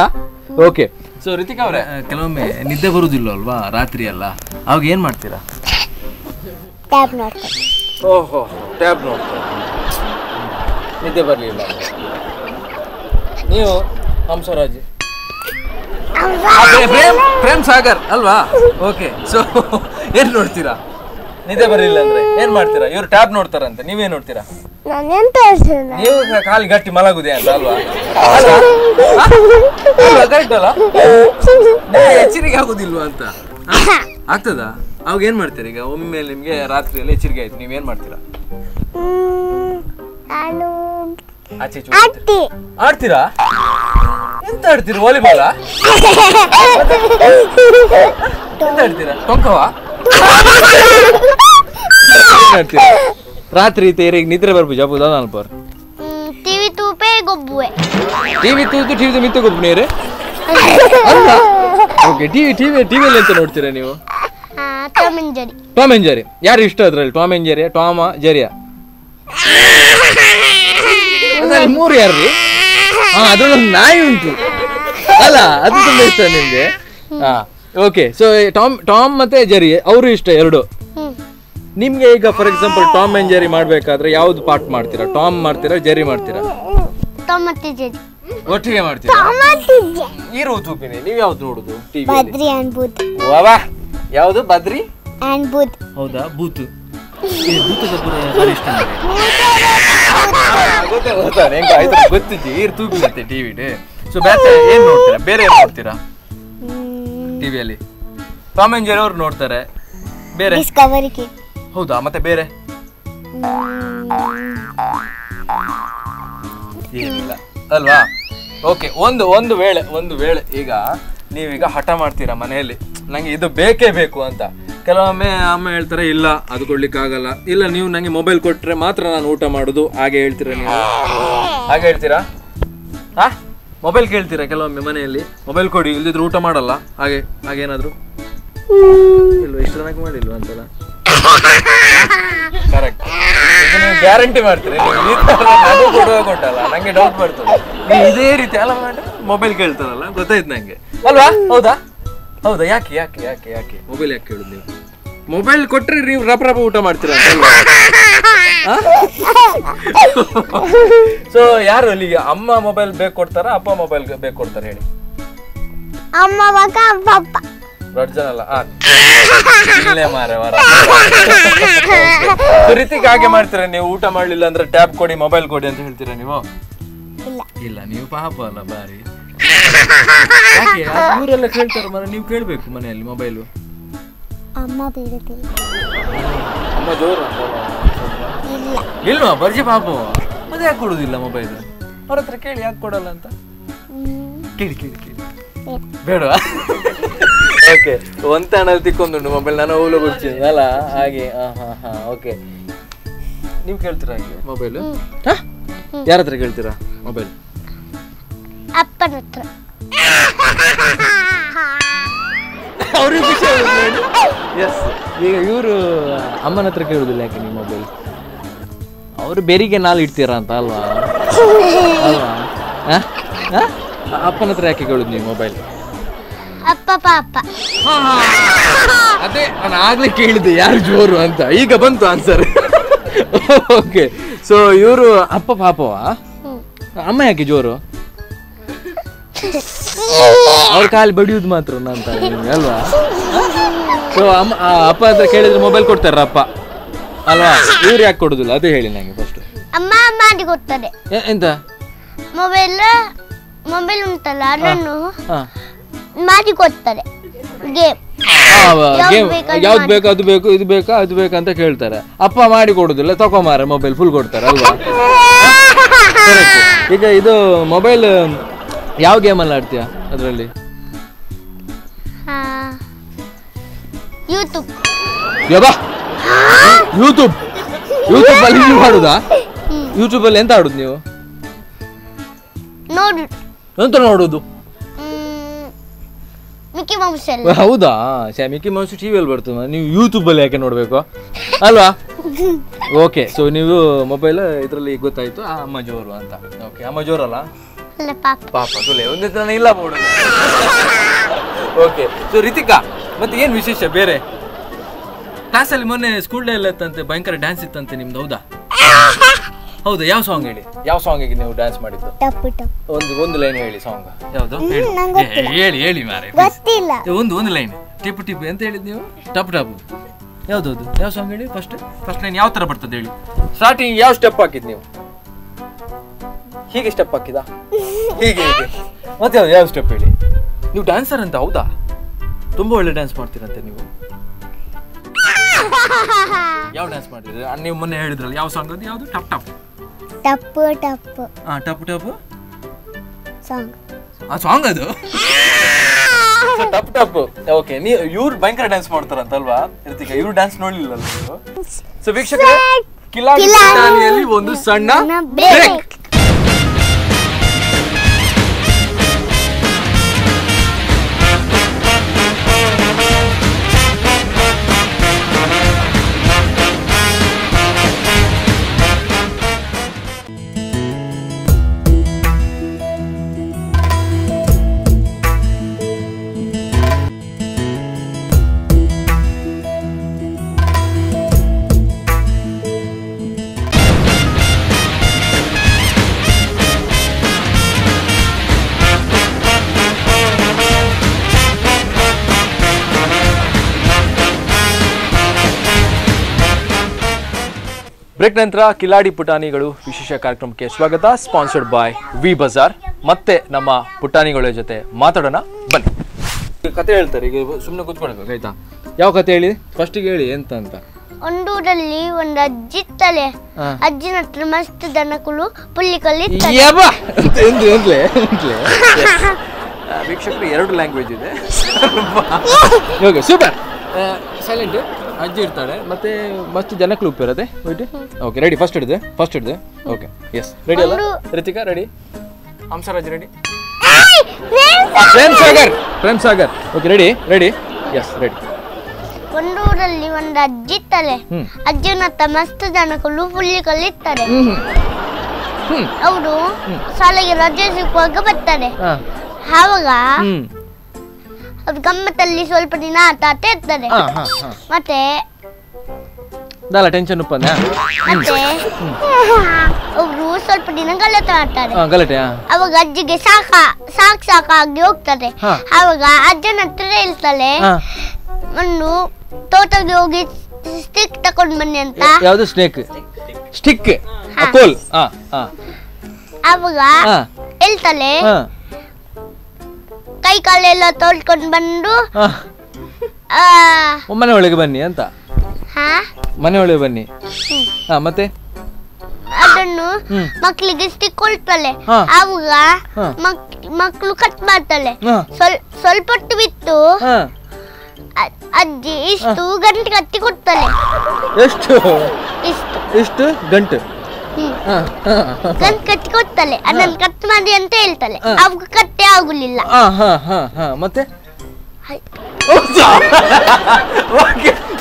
Speaker 1: ಓಕೆ ಸೊ ರಿತಿಕಾ ಅವರೇ ಕೆಲವೊಮ್ಮೆ ನಿದ್ದೆ ಬರುದಿಲ್ಲ ಅಲ್ವಾ ರಾತ್ರಿ ಅಲ್ಲ ಅವಾಗ ಏನು ಮಾಡ್ತೀರಾ?
Speaker 2: ಟ್ಯಾಬ್ ನೋಡ್ಕೊಂಡು
Speaker 1: ಓಹೋ ಟ್ಯಾಬ್ ನೋಡ್ತಾರೆ ನಿದ್ದೆ ಬರಲಿಲ್ಲ. ನೀವು ಹಂಸರಾಜ್. ಪ್ರೇಮ್ ಪ್ರೇಮ್ ಸಾಗರ್ ಅಲ್ವಾ? ಓಕೆ ಸೊ ಏನು ನೋಡ್ತೀರಾ? ನಿದ್ದೆ ಬರಲಿಲ್ಲ ಅಂದ್ರೆ ಏನ್ ಮಾಡ್ತೀರಾ? ಇವ್ರು ಟ್ಯಾಬ್ ನೋಡ್ತಾರಂತೆ ನೀವೇನ್ ನೋಡ್ತೀರಾ?
Speaker 2: ನಾನು ಎಂತ ಹೇಳ್ತೀನಿ?
Speaker 1: ನೀವು ಕಾಲು ಗಟ್ಟಿ ಮಲಗುದೇ ಅಂತ ಅಲ್ವಾ? ಕರೆಕ್ಟ್ ಅಲ್ಲ? ಎಚ್ಚರಿಕೆ ಆಗುದಿಲ್ವಾ ಅಂತ? ಆಗ್ತದಾ? ಅವಾಗ ಏನ್ ಮಾಡ್ತೀರಾ ಈಗ? ಒಮ್ಮೆ ನಿಮ್ಗೆ ರಾತ್ರಿಯಲ್ಲಿ ಎಚ್ಚರಿಕೆ ಆಯ್ತು ನೀವೇನ್ ಮಾಡ್ತೀರಾ?
Speaker 2: ನಾನು
Speaker 1: ಆಚೆ ಈಚೆ ಹೋಗ್ತೀರಾ?
Speaker 2: ಅಟ್ಟಿ
Speaker 1: ಆಡ್ತೀರಾ? ಎಂತ ಆಡ್ತೀರಾ ವಾಲಿಬಾಲ? ಎಂತ ಆಡ್ತೀರಾ? ಟೊಂಕವಾ? ರಾತ್ರಿ ತೇರಿಗೆ ನಿದ್ರೆ ಬರ್ಬೋದು ಜಬ್ಬು ಅಲ್ಪರ್
Speaker 2: ಟಿವಿ ತೂಪೆ ಗೊಬ್ಬುವೆ.
Speaker 1: ಟಿವಿ ತೂತು ಟಿವಿ ಮಿತ್ತು ಗೊಬ್ಬು ನೀರು? ಓಕೆ ಟಿವಿ ಟಿವಿ ಟಿವಿಯಲ್ಲಿ ಅಂತ ನೋಡ್ತೀರಾ ನೀವು?
Speaker 2: Tom and Jerry.
Speaker 1: Tom and Jerry. ಯಾರು ಇಷ್ಟ ಅದರಲ್ಲಿ ಟಾಮ್ ಅಂಡ್ ಜೆರಿ ಟಾಮ ಜೆರಿಯ? ಅದ್ರಲ್ಲಿ ಮೂರು ಯಾರು ಹಾ ಹಾಂ ಒಂದು ನಾಯಿ ಉಂಟು. ಅಲ್ಲ ಅದು ತುಂಬಾ ಇಷ್ಟ ನಿಮಗೆ. ಹಾ ಓಕೆ ಸೊ ಟಾಮ್ ಟಾಮ್ ಮತ್ತೆ ಜೆರಿ ಅವರು ಇಷ್ಟ ಎರಡು. ನಿಮ್ಗೆ ಈಗ for example Tom and Jerry ಮಾಡ್ಬೇಕಾದ್ರೆ ಯಾವ್ದು ಪಾರ್ಟ್ ಮಾಡ್ತೀರಾ? ಟಾಮ್ ಮಾಡ್ತೀರಾ ಜೆರಿ ಮಾಡ್ತೀರಾ?
Speaker 2: ಟಾಮ್ ಮತ್ತೆ ಜೆರಿ
Speaker 1: ಒಟ್ಟಿಗೆ ಮಾಡ್ತೀರಾ?
Speaker 2: ನೀರು
Speaker 1: ಇರು ತೂಪಿನಿ ನೀವು ಯಾವ್ದು ನೋಡುದು ಟಿವಿ
Speaker 2: ಬದ್ರಿ ಅಂಡ್ ಬೂತ್
Speaker 1: ವಾವಾ ಯಾವ್ದು? ಬದ್ರಿ
Speaker 2: ಅಂಡ್ ಬೂತ್
Speaker 1: ಹೌದಾ? ಬೂತು ಗೊತ್ತಿಜ್ಜಿ ತೂಪಿ ಮತ್ತೆ ಟಿವಿ ಸೊ ಬೇರೆ ಏನ್ ನೋಡ್ತೀರಾ? ಬೇರೆ ಏನ್ ನೋಡ್ತೀರಾ? ಟಿವಿಯಲ್ಲಿ. ಟಾಮ್ ಅಂಡ್ ಜೆರಿ ಅವ್ರು ನೋಡ್ತಾರೆ. ಬೇರೆ?
Speaker 2: ಡಿಸ್ಕವರಿ ಕಿಡ್
Speaker 1: ಹೌದಾ? ಮತ್ತೆ ಬೇರೆ? ಏನಿಲ್ಲ. ಅಲ್ವಾ? ಓಕೆ ಒಂದು ಒಂದು ವೇಳೆ ಒಂದು ವೇಳೆ ಈಗ ನೀವೀಗ ಹಠ ಮಾಡ್ತೀರಾ ಮನೆಯಲ್ಲಿ? ನಂಗೆ ಇದು ಬೇಕೇ ಬೇಕು ಅಂತ. ಕೆಲವೊಮ್ಮೆ ಅಮ್ಮ ಹೇಳ್ತಾರೆ ಇಲ್ಲ ಅದು ಕೊಡ್ಲಿಕ್ಕೆ ಆಗಲ್ಲ ಇಲ್ಲ ನೀವು ನಂಗೆ ಮೊಬೈಲ್ ಕೊಟ್ರೆ ಮಾತ್ರ ನಾನು ಊಟ ಮಾಡೋದು. ಹಾಗೆ ಹೇಳ್ತೀರಾ ನೀವು? ಹಾಗೆ ಹೇಳ್ತೀರಾ? ಹಾ ಮೊಬೈಲ್ ಕೇಳ್ತೀರಾ ಕೆಲವೊಮ್ಮೆ ಮನೆಯಲ್ಲಿ? ಮೊಬೈಲ್ ಕೊಡಿ ಇಲ್ಲದಿದ್ರು ಊಟ ಮಾಡಲ್ಲ. ಹಾಗೆ ಹಾಗೇನಾದ್ರು ಇಲ್ವಾ, ಇಷ್ಟು ಜನಕ್ಕೆ ಮಾಡಿಲ್ವಾ ಅಂತಲ್ಲ? ಕರೆಕ್ಟ್ ಗ್ಯಾರಂಟಿ ಮಾಡ್ತೀರಿ. ಕೊಟ್ಟಲ್ಲ, ನಗು ಡೌಟ್ ಬರ್ತದೆ. ಇದೇ ರೀತಿ, ಅಲ್ಲ ಮೊಬೈಲ್ ಕೇಳ್ತಾರಲ್ಲ, ಗೊತ್ತಾಯ್ತು ನಂಗೆ. ಅಲ್ವಾ? ಹೌದಾ? ಹೌದಾ? ಯಾಕೆ ಯಾಕೆ ಯಾಕೆ ಯಾಕೆ? ಮೊಬೈಲ್ ಯಾಕೆ ಕೇಳುದು ನೀವು? ಮೊಬೈಲ್ ಕೊಟ್ರೆ ನೀವು ರಪ ರಪ ಊಟ ಮಾಡ್ತೀರಾ ಸೊ ಯಾರು ಅಲ್ಲಿ ಅಮ್ಮ ಮೊಬೈಲ್ ಬೇಕು ಕೊಡ್ತಾರ ಅಪ್ಪ ಮೊಬೈಲ್ ಬೇಕು ಕೊಡ್ತಾರ ಹೇಳಿ?
Speaker 2: ಅಮ್ಮ ಮಗ ಪಪ್ಪ
Speaker 1: ದೊಡ್ಡ ಜನ ಅಲ್ಲ ಇಲ್ಲೇ ಮಾರೆ ವರ ರೀತಿಗೆ ಹಾಗೆ ಮಾಡ್ತೀರಾ? ನೀವು ಊಟ ಮಾಡ್ಲಿಲ್ಲ ಅಂದ್ರೆ ಟ್ಯಾಬ್ ಕೊಡಿ ಮೊಬೈಲ್ ಕೊಡಿ ಅಂತ ಹೇಳ್ತೀರಾ ನೀವು?
Speaker 2: ಇಲ್ಲ.
Speaker 1: ನೀವು ಪಾಪ ಅಲ್ಲ ಬಾರಿ ಇವರೆಲ್ಲ ಕೇಳ್ತಾರೆ ಮನೆ ನೀವು ಕೇಳಬೇಕು ಮನೆಯಲ್ಲಿ ಮೊಬೈಲು
Speaker 2: ಅಮ್ಮ ಬೀಳುತ್ತಿಲ್ಲ
Speaker 1: ಅಮ್ಮ ಜೋರು
Speaker 2: ಇಲ್ಲ.
Speaker 1: ಇಲ್ವಾ? ಬರ್ಜಿ ಪಾಪ. ಮತ್ತೆ ಯಾಕೆ ಕೊಡುದಿಲ್ಲ ಮೊಬೈಲ್ ಅವ್ರ ಹತ್ರ ಕೇಳಿ ಯಾಕೆ ಕೊಡಲ್ಲ ಅಂತ. ಕೇಳಿ ಕೇಳಿ ಕೇಳಿ.
Speaker 2: ಬೇಡ.
Speaker 1: ಬೇಡವಾ ಓಕೆ ಒಂದ್ ಹಣಲ್ಲಿ ತಿಕ್ಕೊಂದುಂಟು ಮೊಬೈಲ್ ನಾನು ಹೋಗ್ಲು ಕೊಡ್ತೀನಿ. ಅಲ್ಲ? ಹಾಗೆ. ಹಾ ಹಾ ಹಾ. ಓಕೆ ನೀವು ಕೇಳ್ತೀರಾ ಹಾಗೆ? ಮೊಬೈಲ್ ಯಾರ ಹತ್ರ ಕೇಳ್ತೀರಾ? ಮೊಬೈಲ್
Speaker 2: ಅಪ್ಪನ ಹತ್ರ.
Speaker 1: ಅವ್ರಿಗೆ ಖುಷಿ ಎಸ್ ಈಗ ಇವರು ಅಮ್ಮನ ಹತ್ರ ಕೇಳುದಿಲ್ಲ ಯಾಕೆ ನಿಮ್ಮ ಮೊಬೈಲ್ ಅವರು ಬೆರಿಗೆ ನಾಲ್ ಇಡ್ತೀರಾ ಅಂತ ಅಲ್ವಾ? ಅಲ್ವಾ? ಅಪ್ಪನ ಹತ್ರ ಯಾಕೆ ಕೇಳುದು ನೀವು ಮೊಬೈಲ್
Speaker 2: ಅಪ್ಪ ಪಾಪ
Speaker 1: ಅದೇ ನಾನು ಆಗ್ಲೇ ಕೇಳಿದೆ ಯಾರು ಜೋರು ಅಂತ. ಈಗ ಬಂತು ಆನ್ಸರ್ ಓಕೆ ಸೊ ಇವರು ಅಪ್ಪ ಪಾಪವಾ? ಅಮ್ಮ ಯಾಕೆ ಜೋರು? ಅವ್ರ ಕಾಲು ಬಡಿಯುದು ಮಾತ್ರ ಅಂತ ನಿಮ್ಗೆ ಅಲ್ವಾ? ಸೊ ಅಮ್ಮ ಅಪ್ಪ ಅಂತ ಕೇಳಿದ್ರೆ ಮೊಬೈಲ್ ಕೊಡ್ತಾರ ಅಪ್ಪ? ಅಲ್ವಾ? ಇವ್ರು ಯಾಕೆ ಕೊಡುದಿಲ್ಲ? ಅದು ಹೇಳಿ ನಂಗೆ ಫಸ್ಟ್
Speaker 2: ಅಮ್ಮ ಮಾಡಿ ಕೊಡ್ತಾರೆ.
Speaker 1: ಎಂತ?
Speaker 2: ಮೊಬೈಲ್ ಮೊಬೈಲ್ ಉಂಟಲ್ಲ ಅದನ್ನು ಮಾಡಿ ಕೊಡ್ತಾರೆ. ಗೇಮ್ ಯಾವ್ದು
Speaker 1: ಗೇಮ್
Speaker 2: ಬೇಕು ಅದು
Speaker 1: ಯಾವ್ದು ಬೇಕು ಅದು ಬೇಕು ಇದು ಬೇಕಾ ಅದು ಬೇಕಂತ ಕೇಳ್ತಾರೆ. ಅಪ್ಪ ಮಾಡಿ ಕೊಡುದಿಲ್ಲ ಮಾರ ಮೊಬೈಲ್ ಫುಲ್ ಕೊಡ್ತಾರೆ ಅಲ್ವಾ? ಈಗ ಇದು ಮೊಬೈಲ್ ಯಾವ ಗೇಮಲ್ಲಿ ಆಡ್ತೀಯ ಅದರಲ್ಲಿ?
Speaker 2: ಯೂಟ್ಯೂಬ್
Speaker 1: ಯಬಾ ಯೂಟ್ಯೂಬ್ ಯೂಟ್ಯೂಬ್ ಅಲ್ಲಿ ನೀವು ಆಡುದಾ? ಯೂಟ್ಯೂಬ್ ಅಲ್ಲಿ ಎಂತ ಆಡುದು ನೀವು?
Speaker 2: ನೋಡು.
Speaker 1: ಎಂತ ನೋಡುದು?
Speaker 2: ಮಿಕ್ಕಿ ಮೌಸ್ ಎಲ್ಲ
Speaker 1: ಹೌದಾ? ಶ್ಯಾ ಮಿಕ್ಕಿ ಮೌಸ್ ಟಿವಿಯಲ್ಲಿ ಬರ್ತದೆ ನೀವು ಯೂಟ್ಯೂಬ್ ಅಲ್ಲಿ ಯಾಕೆ ನೋಡಬೇಕು? ಅಲ್ವಾ? ಓಕೆ ಸೊ ನೀವು ಮೊಬೈಲ್ ಇದರಲ್ಲಿ ಗೊತ್ತಾಯ್ತು ಆ ಅಮ್ಮ ಜೋರು ಅಂತ. ಓಕೆ ಅಮ್ಮ ಜೋರಲ್ಲ?
Speaker 2: ಅಲ್ಲ ಪಾಪ.
Speaker 1: ಪಾಪ ಸುಲೆ ಒಂದೇ ತನ ಇಲ್ಲ ಬೋಡು. ಓಕೆ ಸೊ ರಿತಿಕಾ ಮತ್ತೆ ಏನು ವಿಶೇಷ ಬೇರೆ? ಕ್ಲಾಸಲ್ಲಿ ಮೊನ್ನೆ ಸ್ಕೂಲ್ ಡೇ ಎಲ್ಲ ಇತ್ತಂತೆ ಭಯಂಕರ ಡ್ಯಾನ್ಸ್ ಇತ್ತಂತೆ ನಿಮ್ದು ಹೌದಾ? ಹೌದಾ ಯಾವ ಸಾಂಗ್ ಹೇಳಿ? ಯಾವ ಸಾಂಗಿಗೆ ನೀವು ಡ್ಯಾನ್ಸ್ ಮಾಡಿದ್ದು? ಒಂದು ಒಂದು ಲೈನ್ ಹೇಳಿ ಸಾಂಗ್ ಯಾವುದು? ಹೇಳಿ. ಹೇಳಿ ಮಾರೆ
Speaker 2: ಗೊತ್ತಿಲ್ಲ.
Speaker 1: ಒಂದು ಒಂದು ಲೈನ್ ಟಿಪ್ ಟಿಪ್ ಅಂತ ಹೇಳಿದ್ ನೀವು? ಟಪ್ ಟಪ್ ಯಾವ್ದು ಯಾವ ಸಾಂಗ್ ಹೇಳಿ ಫಸ್ಟ್ ಫಸ್ಟ್ ಲೈನ್ ಯಾವ ತರ ಬರ್ತದೆ ಹೇಳಿ? ಸ್ಟಾರ್ಟಿಂಗ್ ಯಾವ ಸ್ಟೆಪ್ ಹಾಕಿದ್ ನೀವು? ಹೀಗೆ ಸ್ಟೆಪ್ ಹಾಕಿದ? ಹೀಗೆ ಹೀಗೆ. ಮತ್ತೆ ಯಾವ್ದು ಯಾವ ಸ್ಟೆಪ್ ಹೇಳಿ? ನೀವು ಡ್ಯಾನ್ಸರ್ ಅಂತ ಹೌದಾ? ತುಂಬಾ ಒಳ್ಳೆ ಡ್ಯಾನ್ಸ್ ಮಾಡ್ತೀರಂತೆ ನೀವು. ಯಾವ ಡ್ಯಾನ್ಸ್ ಮಾಡ್ತೀರಿ ನೀವು ಮೊನ್ನೆ ಹೇಳಿದ್ರಲ್ಲ ಯಾವ ಸಾಂಗ್ ಅದು? ಯಾವುದು? ಟಪ್ ಟಪ್.
Speaker 2: ಟಪ್ ಟಪ್
Speaker 1: ಹಾ ಟಪ್ ಟಪ್
Speaker 2: ಸಾಂಗ್
Speaker 1: ಆ ಸಾಂಗ್ ಅದು? ಟಪ್ ಟಪ್ ಓಕೆ ನೀ ಇವ್ರು ಭಯಂಕರ ಡ್ಯಾನ್ಸ್ ಮಾಡ್ತಾರಂತಲ್ವಾ? ಇರ್ತೀಗ ಇವ್ರು ಡ್ಯಾನ್ಸ್ ನೋಡ್ಲಿಲ್ಲ ನೀವು? ಸೊ ವೀಕ್ಷಕರೇ ಕಿಲಾ
Speaker 2: ಕಿಲಾಡಿ.
Speaker 1: ಪುಟಾಣಿಯಲ್ಲಿ ಒಂದು ಸಣ್ಣ
Speaker 2: ಸಣ್ಣ
Speaker 1: ಬ್ರೇಕ್ ಬ್ರೇಕ್ ನಂತರ ಕಿಲಾಡಿ ಪುಟಾಣಿಗಳು ವಿಶೇಷ ಕಾರ್ಯಕ್ರಮಕ್ಕೆ ಸ್ವಾಗತ. ಸ್ಪಾನ್ಸರ್ಡ್ ಬಾಯ್ ವಿ ಬಜಾರ್ ಮತ್ತೆ ನಮ್ಮ ಪುಟಾಣಿಗಳ ಜೊತೆ ಮಾತಾಡೋಣ. ಬನ್ನಿ. ಕತೆ ಹೇಳ್ತಾರೆ ಈಗ ಸುಮ್ಮನೆ ಕೂತ್ಕೊಳ್ಬೇಕು ಆಯ್ತಾ? ಯಾವ ಕತೆ ಹೇಳಿ? ಫಸ್ಟಿಗೆ ಹೇಳಿ ಎಂತ ಅಂತ
Speaker 2: ಒಂದೂರಲ್ಲಿ ಒಂದು ಅಜ್ಜಿ
Speaker 1: ತಲೆ.
Speaker 2: ಅಜ್ಜಿನ ಹತ್ರ ಮಸ್ತ್ ದನಕುಲು ಪುಲ್ಲಿಕಲ್ಲಿ?
Speaker 1: ವೀಕ್ಷಕರು ಎರಡು ಲ್ಯಾಂಗ್ವೇಜ್ ಇದೆ. ಓಕೆ ಸೂಪರ್ ಸೈಲೆಂಟ್ ಅಜ್ಜಿ ಇರ್ತಾಳೆ. ಮತ್ತೆ ಮಸ್ತ್ ಜನಕ್ಕೆ ಇರದೆ ಓಕೆ ಓಕೆ ರೆಡಿ ಫಸ್ಟ್ ಹಿಡಿದೆ ಫಸ್ಟ್ ಹಿಡಿದೆ. ಓಕೆ ಎಸ್ ರೆಡಿ ಅಲ್ಲ? Ritika ready Hansraj ready Prem Sagar! Prem Sagar okay ready ready yes ready
Speaker 2: ಒಂದೂರಲ್ಲಿ ಒಂದು ಅಜ್ಜಿ
Speaker 1: ತಲೆ
Speaker 2: ಅಜ್ಜನ ಮಸ್ತ್ ದನಕುಲು ಪುಲ್ಲಿಕಲ್ಲಿ
Speaker 1: ಕಲಿತಾರೆ
Speaker 2: ಅವರು ಶಾಲೆಗೆ ರಜೆ ಸಿಕ್ಕುವಾಗ ಬರ್ತಾರೆ.
Speaker 1: ಹಾಂ.
Speaker 2: ಆವಾಗ ಅದು ಗಮ್ಮತ್ತಲ್ಲಿ ಸ್ವಲ್ಪ ದಿನ ಆಟ ಆಟ ಇರ್ತಾರೆ
Speaker 1: ಹಾಂ ಹಾಂ ಹಾಂ.
Speaker 2: ಮತ್ತೆ
Speaker 1: ದಲ್ಲ ಟೆನ್ಷನ್ ಉಪ್ಪಂದ
Speaker 2: ಮತ್ತೆ ಅವರು ಸ್ವಲ್ಪ ದಿನ ಗಲಾಟೆ ಆಡ್ತಾರೆ
Speaker 1: ಹಾಂ ಗಲಾಟೆ ಹಾಂ.
Speaker 2: ಅವಾಗ ಅಜ್ಜಿಗೆ ಸಾಕ ಸಾಕ್ ಸಾಕಾಗಿ ಹೋಗ್ತದೆ.
Speaker 1: ಹಾ.
Speaker 2: ಅವಾಗ ಅಜ್ಜನ ಹತ್ರ ಹೇಳ್ತಾಳೆ
Speaker 1: ಹಾಂ.
Speaker 2: ಒಂದು ತೋಟಕ್ಕೆ ಹೋಗಿ ಸ್ಟಿಕ್ ತಕೊಂಡ್ ಬನ್ನಿ ಅಂತ.
Speaker 1: ಯಾವುದು ಸ್ನೇಕ್ ಸ್ಟಿಕ್ ಕೋಲ್. ಹಾ ಹಾ.
Speaker 2: ಅವಾಗ
Speaker 1: ಹಾ.
Speaker 2: ಹೇಳ್ತಾಳೆ
Speaker 1: ಹಾ.
Speaker 2: ಕೈ ಕಾಲೆಲ್ಲ ತೊಳ್ಕೊಂಡು ಬಂದು
Speaker 1: ಮನೆ ಒಳಗೆ ಬನ್ನಿ ಅಂತ.
Speaker 2: ಹಾ?
Speaker 1: ಮನೆ ಒಳಗೆ ಬನ್ನಿ. ಹಾ ಮತ್ತೆ?
Speaker 2: ಅದನ್ನು ಮಕ್ಕಳಿಗೆ ಸ್ಟಿಕ್ ಕೊಡ್ತಾಳೆ. ಅವಾಗ ಮಕ್ಕಳು ಕಟ್ ಮಾಡ್ತಾಳೆ ಸ್ವಲ್ಪ ಹೊತ್ತು ಬಿಟ್ಟು ಅಜ್ಜಿ ಇಷ್ಟು ಗಂಟೆ ಕಟ್ಟಿ ಕೊಡ್ತಾಳೆ
Speaker 1: ಎಷ್ಟು?
Speaker 2: ಇಷ್ಟು.
Speaker 1: ಇಷ್ಟು ಗಂಟು?
Speaker 2: ಗಂಟೆ ಕಟ್ಟಿ ಕೊಡ್ತಾಳೆ ಅದನ್ನ ಕಟ್ ಮಾಡಿ ಅಂತ ಹೇಳ್ತಾಳೆ. ಅವ್ಗ ಕಟ್ಟೆ ಆಗುಲಿಲ್ಲ.
Speaker 1: ಹಾ ಹಾ ಹಾ ಹಾ. ಮತ್ತೆ?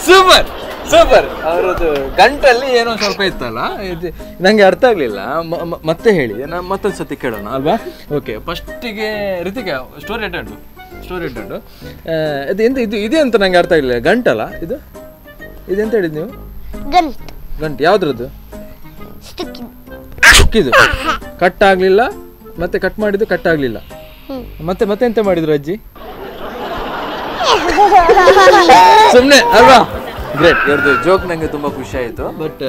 Speaker 1: ಸೂಪರ್ ಸೂಪರ್ ಅವರದ್ದು ಗಂಟಲ್ಲಿ ಏನೋ ಸ್ವಲ್ಪ ಇತ್ತಲ್ಲ? ಇದು ನಂಗೆ ಅರ್ಥ ಆಗ್ಲಿಲ್ಲ. ಮತ್ತೆ ಹೇಳಿ. ನಾ ಮತ್ತೊಂದು ಸತಿ ಕೇಳೋಣ ಅಲ್ವಾ? ಓಕೆ ಫಸ್ಟಿಗೆ ರಿತಿಕ ಸ್ಟೋರಿ ಅಟೆಂಡು ಸ್ಟೋರಿ ಅಟೆಂಡು ಇದು ಎಂತ ಇದು ಇದೆ ಅಂತ ನಂಗೆ ಅರ್ಥ ಆಗಲಿಲ್ಲ. ಗಂಟಲ್ಲ ಇದು? ಇದೆಂತ ಹೇಳಿದ್ ನೀವು?
Speaker 2: ಗಂಟು.
Speaker 1: ಗಂಟು. ಯಾವ್ದ್ರದ್ದು? ಸಿಕ್ಕಿದು ಕಟ್ ಆಗಲಿಲ್ಲ ಮತ್ತೆ ಕಟ್ ಮಾಡಿದ್ದು ಕಟ್ ಆಗಲಿಲ್ಲ. ಮತ್ತೆ ಮತ್ತೆ ಎಂತ ಮಾಡಿದ್ರು ಅಜ್ಜಿ? ಸುಮ್ನೆ ಅಲ್ವಾ? ಗ್ರೇಟ್ ಇವ್ರದ್ದು ಜೋಕ್ ನಂಗೆ ತುಂಬಾ ಖುಷಿ ಆಯ್ತು. But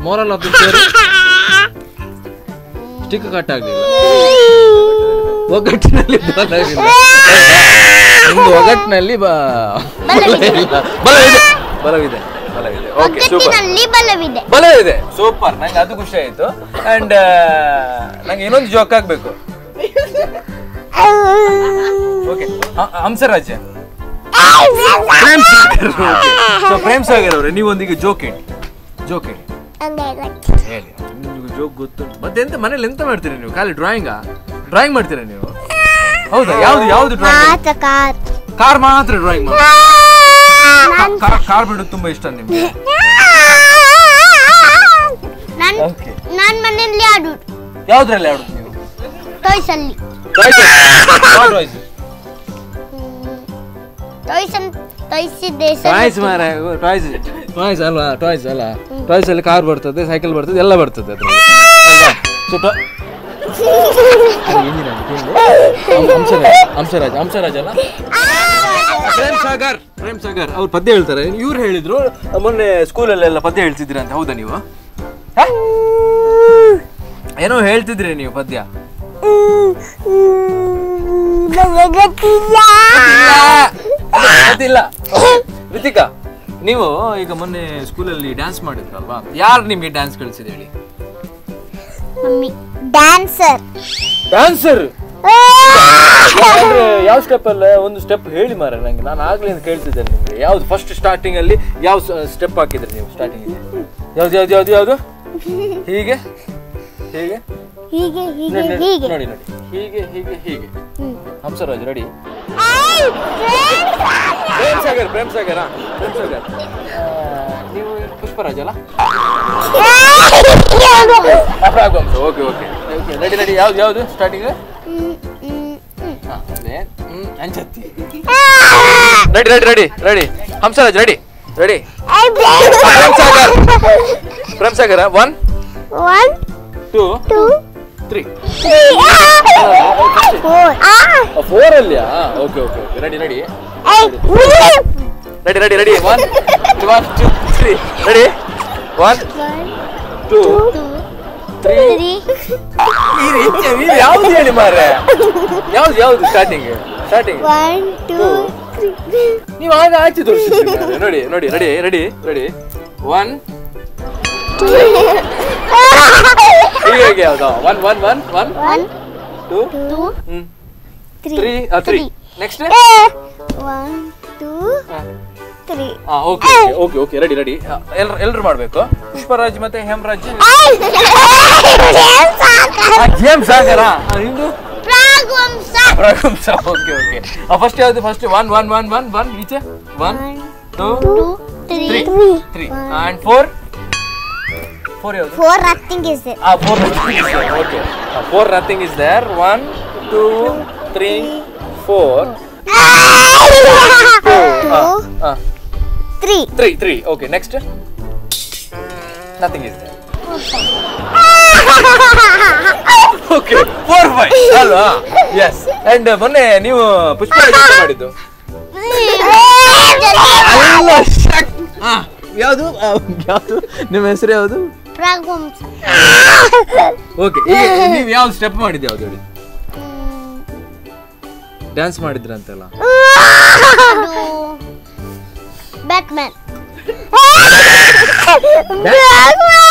Speaker 1: moral of the story stick cut ಆಗಲಿಲ್ಲ. ಒಗ್ಗಟ್ಟಿನಲ್ಲಿ ಬಲ ಇಲ್ಲ. ನಿಮ್ದು ಒಗ್ಗಟ್ಟಿನಲ್ಲಿ ಬ- ಬಲ ಇಲ್ಲ. ಬಲವಿದೆ ಬಲವಿದೆ. ಬಲವಿದೆ. ಓಕೆ ಸೂಪರ್
Speaker 2: ಬಲವಿದೆ.
Speaker 1: ಸೂಪರ್ ನಂಗೆ ಅದು ಖುಷಿ ಆಯ್ತು. ಅಂಡ್ ನಂಗೆ ಇನ್ನೊಂದು ಜೋಕ್ ಆಗ್ಬೇಕು ಓಕೆ ಹಂಸರಾಜ. ಪ್ರೇಮ್ ಸಾಗರ್ ಸೊ ಪ್ರೇಮ್ ಸಾಗರ್ ಅವರೇ ನೀವೊಂದಿಗೆ ಜೋಕ್ ಹೇಳಿ. ಜೋಕ್ ಹೇಳಿ. ಹೇಳಿ. ನಿಮ್ಗೆ ಜೋಕ್ ಗೊತ್ತು. ಮತ್ತೆ ಎಂತ ಮನೇಲಿ ಎಂತ ಮಾಡ್ತೀರಿ ನೀವು? ಖಾಲಿ ಡ್ರಾಯಿಂಗಾ ಡ್ರಾಯಿಂಗ್ ಮಾಡ್ತೀರಾ ನೀವು? ಹೌದಾ? ಯಾವ್ದು ಯಾವ್ದು ಡ್ರಾಯಿಂಗ್
Speaker 2: ಕಾರ್.
Speaker 1: ಕಾರ್ ಮಾತ್ರ ಡ್ರಾಯಿಂಗ್ ಮಾಡಿ ಕಾರ್ ಬಿಡು ಬಿಡೋದು ತುಂಬಾ ಇಷ್ಟ ನಿಮ್ಗೆ.
Speaker 2: ನಾನ್
Speaker 1: ಓಕೆ.
Speaker 2: ನಾನ್ ಮನೆಯಲ್ಲಿ ಆಡುದು
Speaker 1: ಯಾವ್ದ್ರಲ್ಲಿ ಆಡುದು ನೀವು?
Speaker 2: ಟಾಯ್ಸ್ ಅಲ್ಲಿ.
Speaker 1: ಟಾಯ್ಸ್
Speaker 2: ಟಾಯ್ಸ್ ಅಂತ ಟೈಸ್ ಇದೆ
Speaker 1: ಟಾಯ್ಸ್ ಮಾರ ಟಾಯ್ಸ್ ಟಾಯ್ಸ್ ಅಲ್ವಾ ಟಾಯ್ಸ್ ಅಲ್ಲ. ಟಾಯ್ಸ್ ಅಲ್ಲಿ ಕಾರ್ ಬರ್ತದೆ ಸೈಕಲ್ ಬರ್ತದೆ ಎಲ್ಲ ಬರ್ತದೆ ಅದ್ರಲ್ಲಿ. ಅಲ್ವಾ? ಸೊ? ಹಂಸರಾಜ್ ಹಂಸರಾಜ್ ಹಂಸರಾಜ್ ಅಲ್ಲ? ಪ್ರೇಮ್ ಸಾಗರ್. ಪ್ರೇಮ್ ಸಾಗರ್ ಅವ್ರು ಪದ್ಯ ಹೇಳ್ತಾರೆ. ಇವ್ರು ಹೇಳಿದ್ರು ಮೊನ್ನೆ ಸ್ಕೂಲಲ್ಲೆಲ್ಲ ಪದ್ಯ ಹೇಳ್ತಿದ್ರಿ ಅಂತ. ಹೌದಾ ನೀವು? ಏನೋ ಹೇಳ್ತಿದ್ರಿ ನೀವು ಪದ್ಯ. ಗೊತ್ತಿಲ್ಲ. ರಿತಿಕಾ ನೀವು ಈಗ ಮೊನ್ನೆ ಸ್ಕೂಲಲ್ಲಿ ಡ್ಯಾನ್ಸ್ ಮಾಡಿದ್ರಲ್ವಾ? ಯಾರು ನಿಮಗೆ ಡ್ಯಾನ್ಸ್ ಕಳಿಸಿದೆ ಹೇಳಿ?
Speaker 2: ಡ್ಯಾನ್ಸರ್ ಡ್ಯಾನ್ಸರ್
Speaker 1: ಡ್ಯಾನ್ಸರ್ ಯಾವ ಸ್ಟೆಪ್ ಅಲ್ಲ ಒಂದು ಸ್ಟೆಪ್ ಹೇಳಿ ಮಾರ ನಂಗೆ. ನಾನು ಆಗ್ಲೇ ಕೇಳ್ತಿದ್ದೇನೆ ನಿಮ್ಗೆ. ಯಾವ್ದು ಫಸ್ಟ್ ಸ್ಟಾರ್ಟಿಂಗ್ ಅಲ್ಲಿ ಯಾವ ಸ್ಟೆಪ್ ಹಾಕಿದ್ರಿ ನೀವು ಸ್ಟಾರ್ಟಿಂಗ್ ಯಾವ್ದು ಯಾವ್ದು ಯಾವ್ದು ಯಾವ್ದು? ಹೀಗೆ? ಹೀಗೆ?
Speaker 2: ಹೀಗೆ ಹೀಗೆ
Speaker 1: ನೋಡಿ ನೋಡಿ,
Speaker 2: ಹೀಗೆ.
Speaker 1: ಹೀಗೆ ಹೀಗೆ ಹಂಸರಾಜ್ ರೆಡಿ ಪ್ರೇಮ್ ಸಾಗರ್! ಪ್ರೇಮ್ ಸಾಗರ ಪ್ರೇಮ್ ಸಾಗರ್ ನೀವು ಪುಷ್ಪರಾಜ್ ಅಲ್ಲ? Okay okay. Okay ready ready ಯಾವ್ದು ಯಾವ್ದು starting ready ready ready ready Hansraj ready ready Prem Sagar Prem Sagar one
Speaker 2: One,
Speaker 1: two
Speaker 2: two,
Speaker 1: three. Four ಅಲ್ಲಿಯಾ? Okay okay okay ready ready ready ready ready one one two three ready one two. ಯಾವ್ದು ಹೇಳಿ ಮಾರ್ರೆ? ಯಾವ್ದು ಯಾವ್ದು ಸ್ಟಾರ್ಟಿಂಗ್ ಸ್ಟಾರ್ಟಿಂಗ್. ನೀವು ಆಗ ಆಚೆ ತೋರಿಸಿದ್ರಿ ನೋಡಿ ನೋಡಿ ರೆಡಿ ರೆಡಿ ರೆಡಿ ಒನ್ ಹೀಗೆ ಯಾವ್ದು one one one one two. Three three next
Speaker 2: One, two, three.
Speaker 1: Okay okay okay ready ready ಎಲ್ರು ಎಲ್ರು ಮಾಡ್ಬೇಕು? ಪುಷ್ಪರಾಜ್ ಮತ್ತೆ ಹೇಮರಾಜ್? ಹೇಮ್ ಸಾಗರ? ನಿಮ್ದು
Speaker 2: Raghavamsha.
Speaker 1: Raghuvamsha okay okay. First ಯಾವ್ದು first one one one one one ಈಚೆ? One
Speaker 2: One,
Speaker 1: two
Speaker 2: two, three.
Speaker 1: Three three and four four ಯಾವ್ದು?
Speaker 2: Four nothing is there.
Speaker 1: ಆ four nothing is there okay four nothing is there one two three four
Speaker 2: Two, three.
Speaker 1: Three three okay next nothing is there okay four five ಅಲ್ವಾ ಎಸ್ ಅಂಡ್ ಮೊನ್ನೆ ನೀವು ಪುಷ್ಪ ಮಾಡಿದ್ದು. ಅಲ್ಲ ಯಾವುದು? ಯಾವುದು? ನಿಮ್ಮ ಹೆಸರು ಯಾವುದು. ಓಕೆ ಈಗ ನೀವು ಯಾವ ಸ್ಟೆಪ್ ಮಾಡಿದ್ದು ಯಾವ್ದು ಹೇಳಿ. ಡ್ಯಾನ್ಸ್ ಮಾಡಿದ್ರಂತೆಲ್ಲ.
Speaker 2: ಬ್ಯಾಟ್ಮ್ಯಾನ್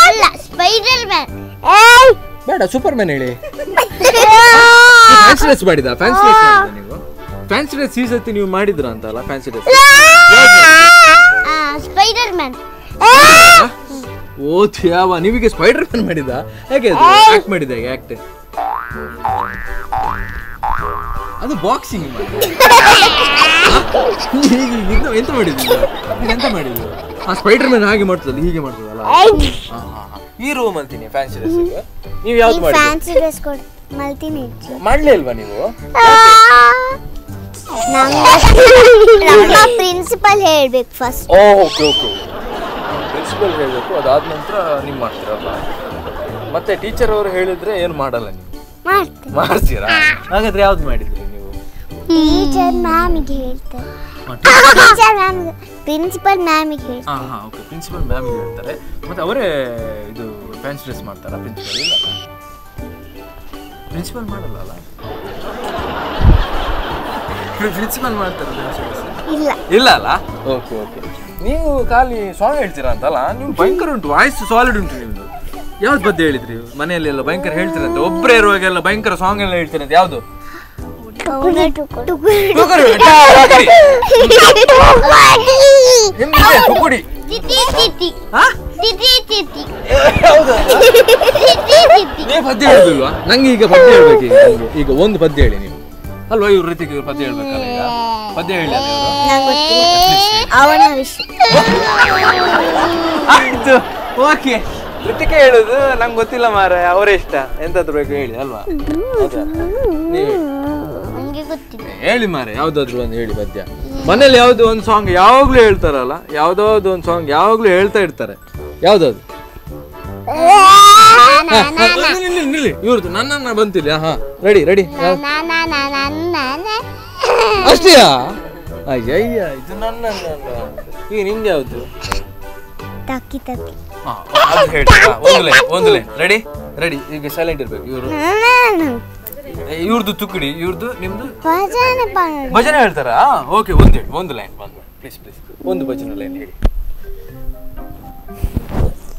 Speaker 2: ಅಲ್ಲ ಸ್ಪೈಡರ್ ಮ್ಯಾನ್
Speaker 1: ಬೇಡ ಸೂಪರ್ ಮ್ಯಾನ್ ಹೇಳಿ. ಫ್ಯಾನ್ಸಿ ಡ್ರೆಸ್ ಮಾಡಿದ ಫ್ಯಾನ್ಸಿ ಡ್ರೆಸ್ ಮಾಡಿದ ನೀವು. ಫ್ಯಾನ್ಸಿ ಡ್ರೆಸ್ ಈ ಸತಿ ನೀವು ಮಾಡಿದ್ರ ಅಂತಲ್ಲ ಫ್ಯಾನ್ಸಿ ಡ್ರೆಸ್
Speaker 2: ಸ್ಪೈಡರ್ ಮ್ಯಾನ್
Speaker 1: ಓ ಥ್ಯಾವ ನಿಮಗೆ ಸ್ಪೈಡರ್ ಮ್ಯಾನ್ ಮಾಡಿದ? ಹೇಗೆ ಆಕ್ಟ್ ಮಾಡಿದ ಹೇಗೆ ಆಕ್ಟ್ ಅದು ಬಾಕ್ಸಿಂಗ್ ಈಗ ಎಂತ ಮಾಡಿದ್ರು ಈಗ ಎಂತ ಮಾಡಿದ್ರು? ಆ ಸ್ಪೈಡರ್ ಮ್ಯಾನ್ ಹಾಗೆ ಮಾಡ್ತದಲ್ಲ ಹೀಗೆ ಮಾಡ್ತದಲ್ಲ. ಈ ರೂಮ್ ಅಂತೀನಿ ಫ್ಯಾನ್ಸಿ ಡ್ರೆಸ್ ನೀವು ಯಾವ್ದು ಮಾಡಿ
Speaker 2: ಫ್ಯಾನ್ಸಿ ಡ್ರೆಸ್ ಕೊಡ್ ಮಲ್ತೀನಿ
Speaker 1: ಮಾಡ್ಲೇ ಇಲ್ವಾ ನೀವು?
Speaker 2: ನಮ್ಮ ಪ್ರಿನ್ಸಿಪಲ್ ಹೇಳ್ಬೇಕು ಫಸ್ಟ್
Speaker 1: ಓ ಓಕೆ ಓಕೆ ಪ್ರಿನ್ಸಿಪಲ್ ಹೇಳಬೇಕು ಅದಾದ ನಂತರ ನೀವು ಮಾಡ್ತೀರಲ್ಲ ಮತ್ತೆ ಟೀಚರ್ ಅವರು ಹೇಳಿದ್ರೆ ಏನು ಮಾಡಲ್ಲ ನೀವು? ಮಾಡ್ತೀರಾ? ಹಾಗಾದ್ರೆ ಯಾವ್ದು ಮಾಡಿದ್ರಿ ನೀವು?
Speaker 2: ಟೀಚರ್ ಮ್ಯಾಮಿಗೆ ಹೇಳ್ತಾರೆ ಟೀಚರ್ ಮ್ಯಾಮ್. ಪ್ರಿನ್ಸಿಪಲ್ ಮ್ಯಾಮಿಗೆ ಹೇಳ್ತಾರೆ
Speaker 1: ಹಾಂ ಹಾಂ ಓಕೆ. ಪ್ರಿನ್ಸಿಪಲ್ ಮ್ಯಾಮ್ ಹೇಳ್ತಾರೆ. ಮತ್ತೆ ಅವರೇ ಇದು ಫ್ಯಾನ್ಸಿ ಡ್ರೆಸ್ ಮಾಡ್ತಾರಾ ಪ್ರಿನ್ಸಿಪಲ್? ಇಲ್ಲ. ಪ್ರಿನ್ಸಿಪಲ್ ಮಾಡಲ್ಲ ಅಲ್ಲ? ಪ್ರಿನ್ಸಿಪಲ್ ಮಾಡ್ತಾರೆ
Speaker 2: ಇಲ್ಲ.
Speaker 1: ಇಲ್ಲ ಅಲ್ಲ? Okay okay. ನೀವು ಖಾಲಿ ಸಾಂಗ್ ಹೇಳ್ತೀರಾ ಅಂತಲ್ಲ? ನೀವು ಭಯಂಕರ ಉಂಟು. ವಾಯ್ಸ್ ಸಾಲಿಡ್ ಉಂಟು ನಿಮ್ದು. ಯಾವ್ದು ಪದ್ಯ ಹೇಳಿದ್ರಿ? ಮನೆಯಲ್ಲಿ ಎಲ್ಲ ಭಯಂಕರ ಹೇಳ್ತಿರಂತೆ. ಒಬ್ಬರೇ ಇರುವಾಗೆಲ್ಲ ಭಯಂಕರ ಸಾಂಗ್ ಎಲ್ಲ ಹೇಳ್ತೀರಂತೆ. ಯಾವ್ದು? ನೀವು ಪದ್ಯ ನಂಗೆ ಈಗ ಪದ್ಯ ಹೇಳ್ಬೇಕು ಈಗ. ನಂಗೆ. ಈಗ ಒಂದು ಪದ್ಯ ಹೇಳಿ ನೀವು. ಅಲ್ವಾ? ಇವ್ರ ರೀತಿಗೆ ಇವ್ರು ಪದ್ಯ ಹೇಳ್ಬೇಕಲ್ಲ ಈಗ. ಪದ್ಯ ಹೇಳಿ
Speaker 2: ಅವನ ವಿಷಯ.
Speaker 1: ಆಯ್ತು. ಓಕೆ ಕೃತಿಕ ಹೇಳುದು ನಂಗೆ ಗೊತ್ತಿಲ್ಲ ಮಾರ ಅವರೇ ಇಷ್ಟ. ಎಂತಾದ್ರು ಬೇಕು ಹೇಳಿ ಅಲ್ವಾ? ಹೇಳಿ. ಮಾರೆ ಯಾವ್ದಾದ್ರು ಒಂದು ಹೇಳಿ ಪದ್ಯ. ಮನೇಲಿ ಯಾವ್ದು ಒಂದು ಸಾಂಗ್ ಯಾವಾಗ್ಲೂ ಹೇಳ್ತಾರಲ್ಲ ಯಾವ್ದಾವ್ದು ಒಂದು ಸಾಂಗ್ ಯಾವಾಗ್ಲೂ ಹೇಳ್ತಾ ಇರ್ತಾರೆ. ಯಾವ್ದದು ನಿಲ್ಲಿ ಇವ್ರದ್ದು ನನ್ನ ಬಂತಿಲ್ಲ ಹಾ ರೆಡಿ ರೆಡಿ ಅಷ್ಟೇಯಾ? ಅಯ್ಯಯ್ಯ ಇದು ನನ್ನ. ಈಗ ನಿಂದು ಯಾವ್ದು
Speaker 3: ತಕ್ಕಿ ತಕ್ಕಿ
Speaker 1: ಅದು ಹೇಳಿ ಹಾ, ಒಂದು ಲೈನ್ ಒಂದು ಲೈನ್ ರೆಡಿ ರೆಡಿ ಈಗ ಸೈಲೆಂಟ್ ಇರ್ಬೇಕು ಇವರು. ಇವ್ರದ್ದು ತುಕ್ಕಡಿ ಇವ್ರದ್ದು ನಿಮ್ದು
Speaker 3: ಭಜನೆ
Speaker 1: ಹೇಳ್ತಾರಾ? ಓಕೆ ಒಂದು ಹೇಳಿ ಒಂದು ಲೈನ್ ಒಂದು ಪ್ಲೀಸ್ ಪ್ಲೀಸ್ ಒಂದು ಭಜನೆ ಲೈನ್ ಹೇಳಿ.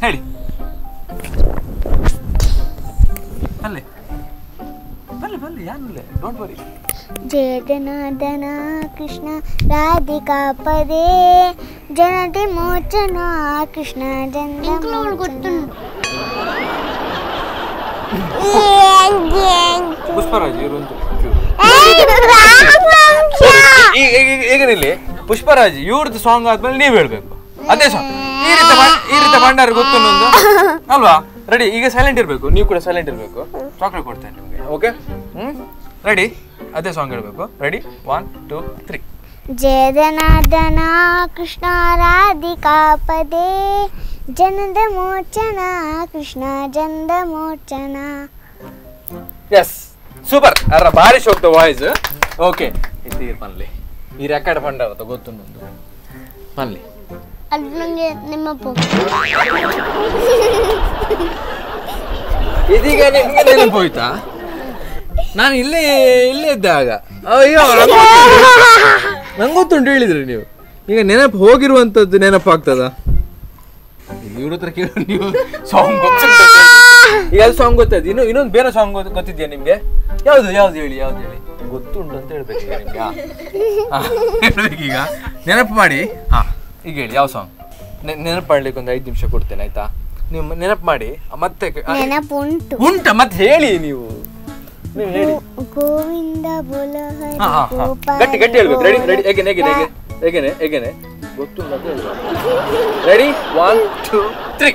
Speaker 1: ಹೇಳಿ. ಅಲ್ಲೇ. ಬಲ್ಲಿ ಬಲ್ಲಿ ಯಾನಲ್ಲೇ ಡೋಂಟ್ ವರಿ
Speaker 3: ಜೇದನಾದನ ಕೃಷ್ಣ ರಾಧಿಕಾ ಪದೇ. ಜನತೆ ಮೋಚನ ಕೃಷ್ಣ ಜನ ಗೊತ್ತುಂಟು?
Speaker 1: ಪುಷ್ಪರಾಜ್ ಇವರು ಪುಷ್ಪರಾಜ್ ಇವ್ರದ್ದು ಸಾಂಗ್ ಆದ್ಮೇಲೆ ನೀವ್ ಹೇಳ್ಬೇಕು. ಅದೇ ಸಾಂಗ್ ಈ ರೀತಿ ಈ ರೀತಿ ಭಂಡಾರ ಗೊತ್ತು ಅಲ್ವಾ? ರೆಡಿ ಈಗ ಸೈಲೆಂಟ್ ಇರ್ಬೇಕು. ನೀವು ಕೂಡ ಸೈಲೆಂಟ್ ಇರ್ಬೇಕು. ಚಾಕ್ಲೇಟ್ ಕೊಡ್ತೇನೆ ನಿಮಗೆ. ಓಕೆ ಹ್ಞೂ ರೆಡಿ ಅದೇ ಸಾಂಗ್ ಹೇಳಬೇಕು. ರೆಡಿ ಒನ್ ಟೂ ತ್ರೀ
Speaker 3: ಜೇದನಾದನ ಕೃಷ್ಣ ರಾಧಿಕಾ ಪದೇ. ಜನದ ಮೋಚನ ಕೃಷ್ಣ ಜನದ ಮೋಚನ.
Speaker 1: ಎಸ್ ಸೂಪರ್ ಅರ ಭಾರಿ ಶೋಕ್ ವಾಯ್ಸ್ ಓಕೆ ಇದು ಪನ್ಲಿ ಈ ರೆಕಾರ್ಡ್ ಫಂಡ್ ಆಗುತ್ತೆ ಗೊತ್ತು ನಂದು. ಪನ್ಲಿ
Speaker 3: ಅದು ನನಗೆ ನಿಮ್ಮ
Speaker 1: ಇದೀಗ ನಿಮ್ಗೆ ನೆನಪು ಹೋಯ್ತಾ? ನಾನು ಇಲ್ಲೇ ಇಲ್ಲೇ ಇದ್ದೆ ಆಗ. ಅಯ್ಯೋ ನಂಗೆ ಗೊತ್ತುಂಟು ಹೇಳಿದ್ರಿ ನೀವು. ಈಗ ನೆನಪು ಹೋಗಿರುವಂತದ್ದು ನೆನಪಾಗ್ತದ ಇವ್ರ ಹತ್ರ ಕೇಳು ನೀವು ಸಾಂಗ್ ಈಗ ಅದು ಸಾಂಗ್ ಗೊತ್ತದ. ಇನ್ನು ಇನ್ನೊಂದು ಬೇರೆ ಸಾಂಗ್ ಗೊತ್ತಿದ್ಯಾ ನಿಮ್ಗೆ? ಯಾವ್ದು ಯಾವ್ದು ಹೇಳಿ ಯಾವ್ದು ಹೇಳಿ? ಗೊತ್ತುಂಟು ಅಂತ ಹೇಳ್ಬೇಕು ಈಗ ನಿಮ್ಗೆ. ನೆನಪು ಮಾಡಿ. ಹಾ ಈಗ ಹೇಳಿ ಯಾವ ಸಾಂಗ್ ನೆನಪು ಮಾಡ್ಲಿಕ್ಕೆ ಒಂದು ಐದು ನಿಮಿಷ ಕೊಡ್ತೇನೆ ಆಯ್ತಾ? ನೀವು ನೆನಪು ಮಾಡಿ. ಮತ್ತೆ
Speaker 3: ನೆನಪುಂಟು.
Speaker 1: ಉಂಟ ಮತ್ತೆ ಹೇಳಿ ನೀವು. ನೀವು ಹೇಳಿ
Speaker 3: ಗೋವಿಂದ ಬೋಲ ಹರಿ
Speaker 1: ಹಾ, ಹಾ, ಹಾ.
Speaker 3: ಗೋಪಾಲ
Speaker 1: ಗಟ್ಟಿ ಗಟ್ಟಿ ಹೇಳ್ಬೇಕು. ರೆಡಿ ರೆಡಿ ಹೇಗೇನೆ ಹೇಗೇನೆ ಹೇಗೇನೆ ಹೇಗೇನೆ ಗೊತ್ತು ಅಂತ ಹೇಳ್ಬೇಕು. Ready one two three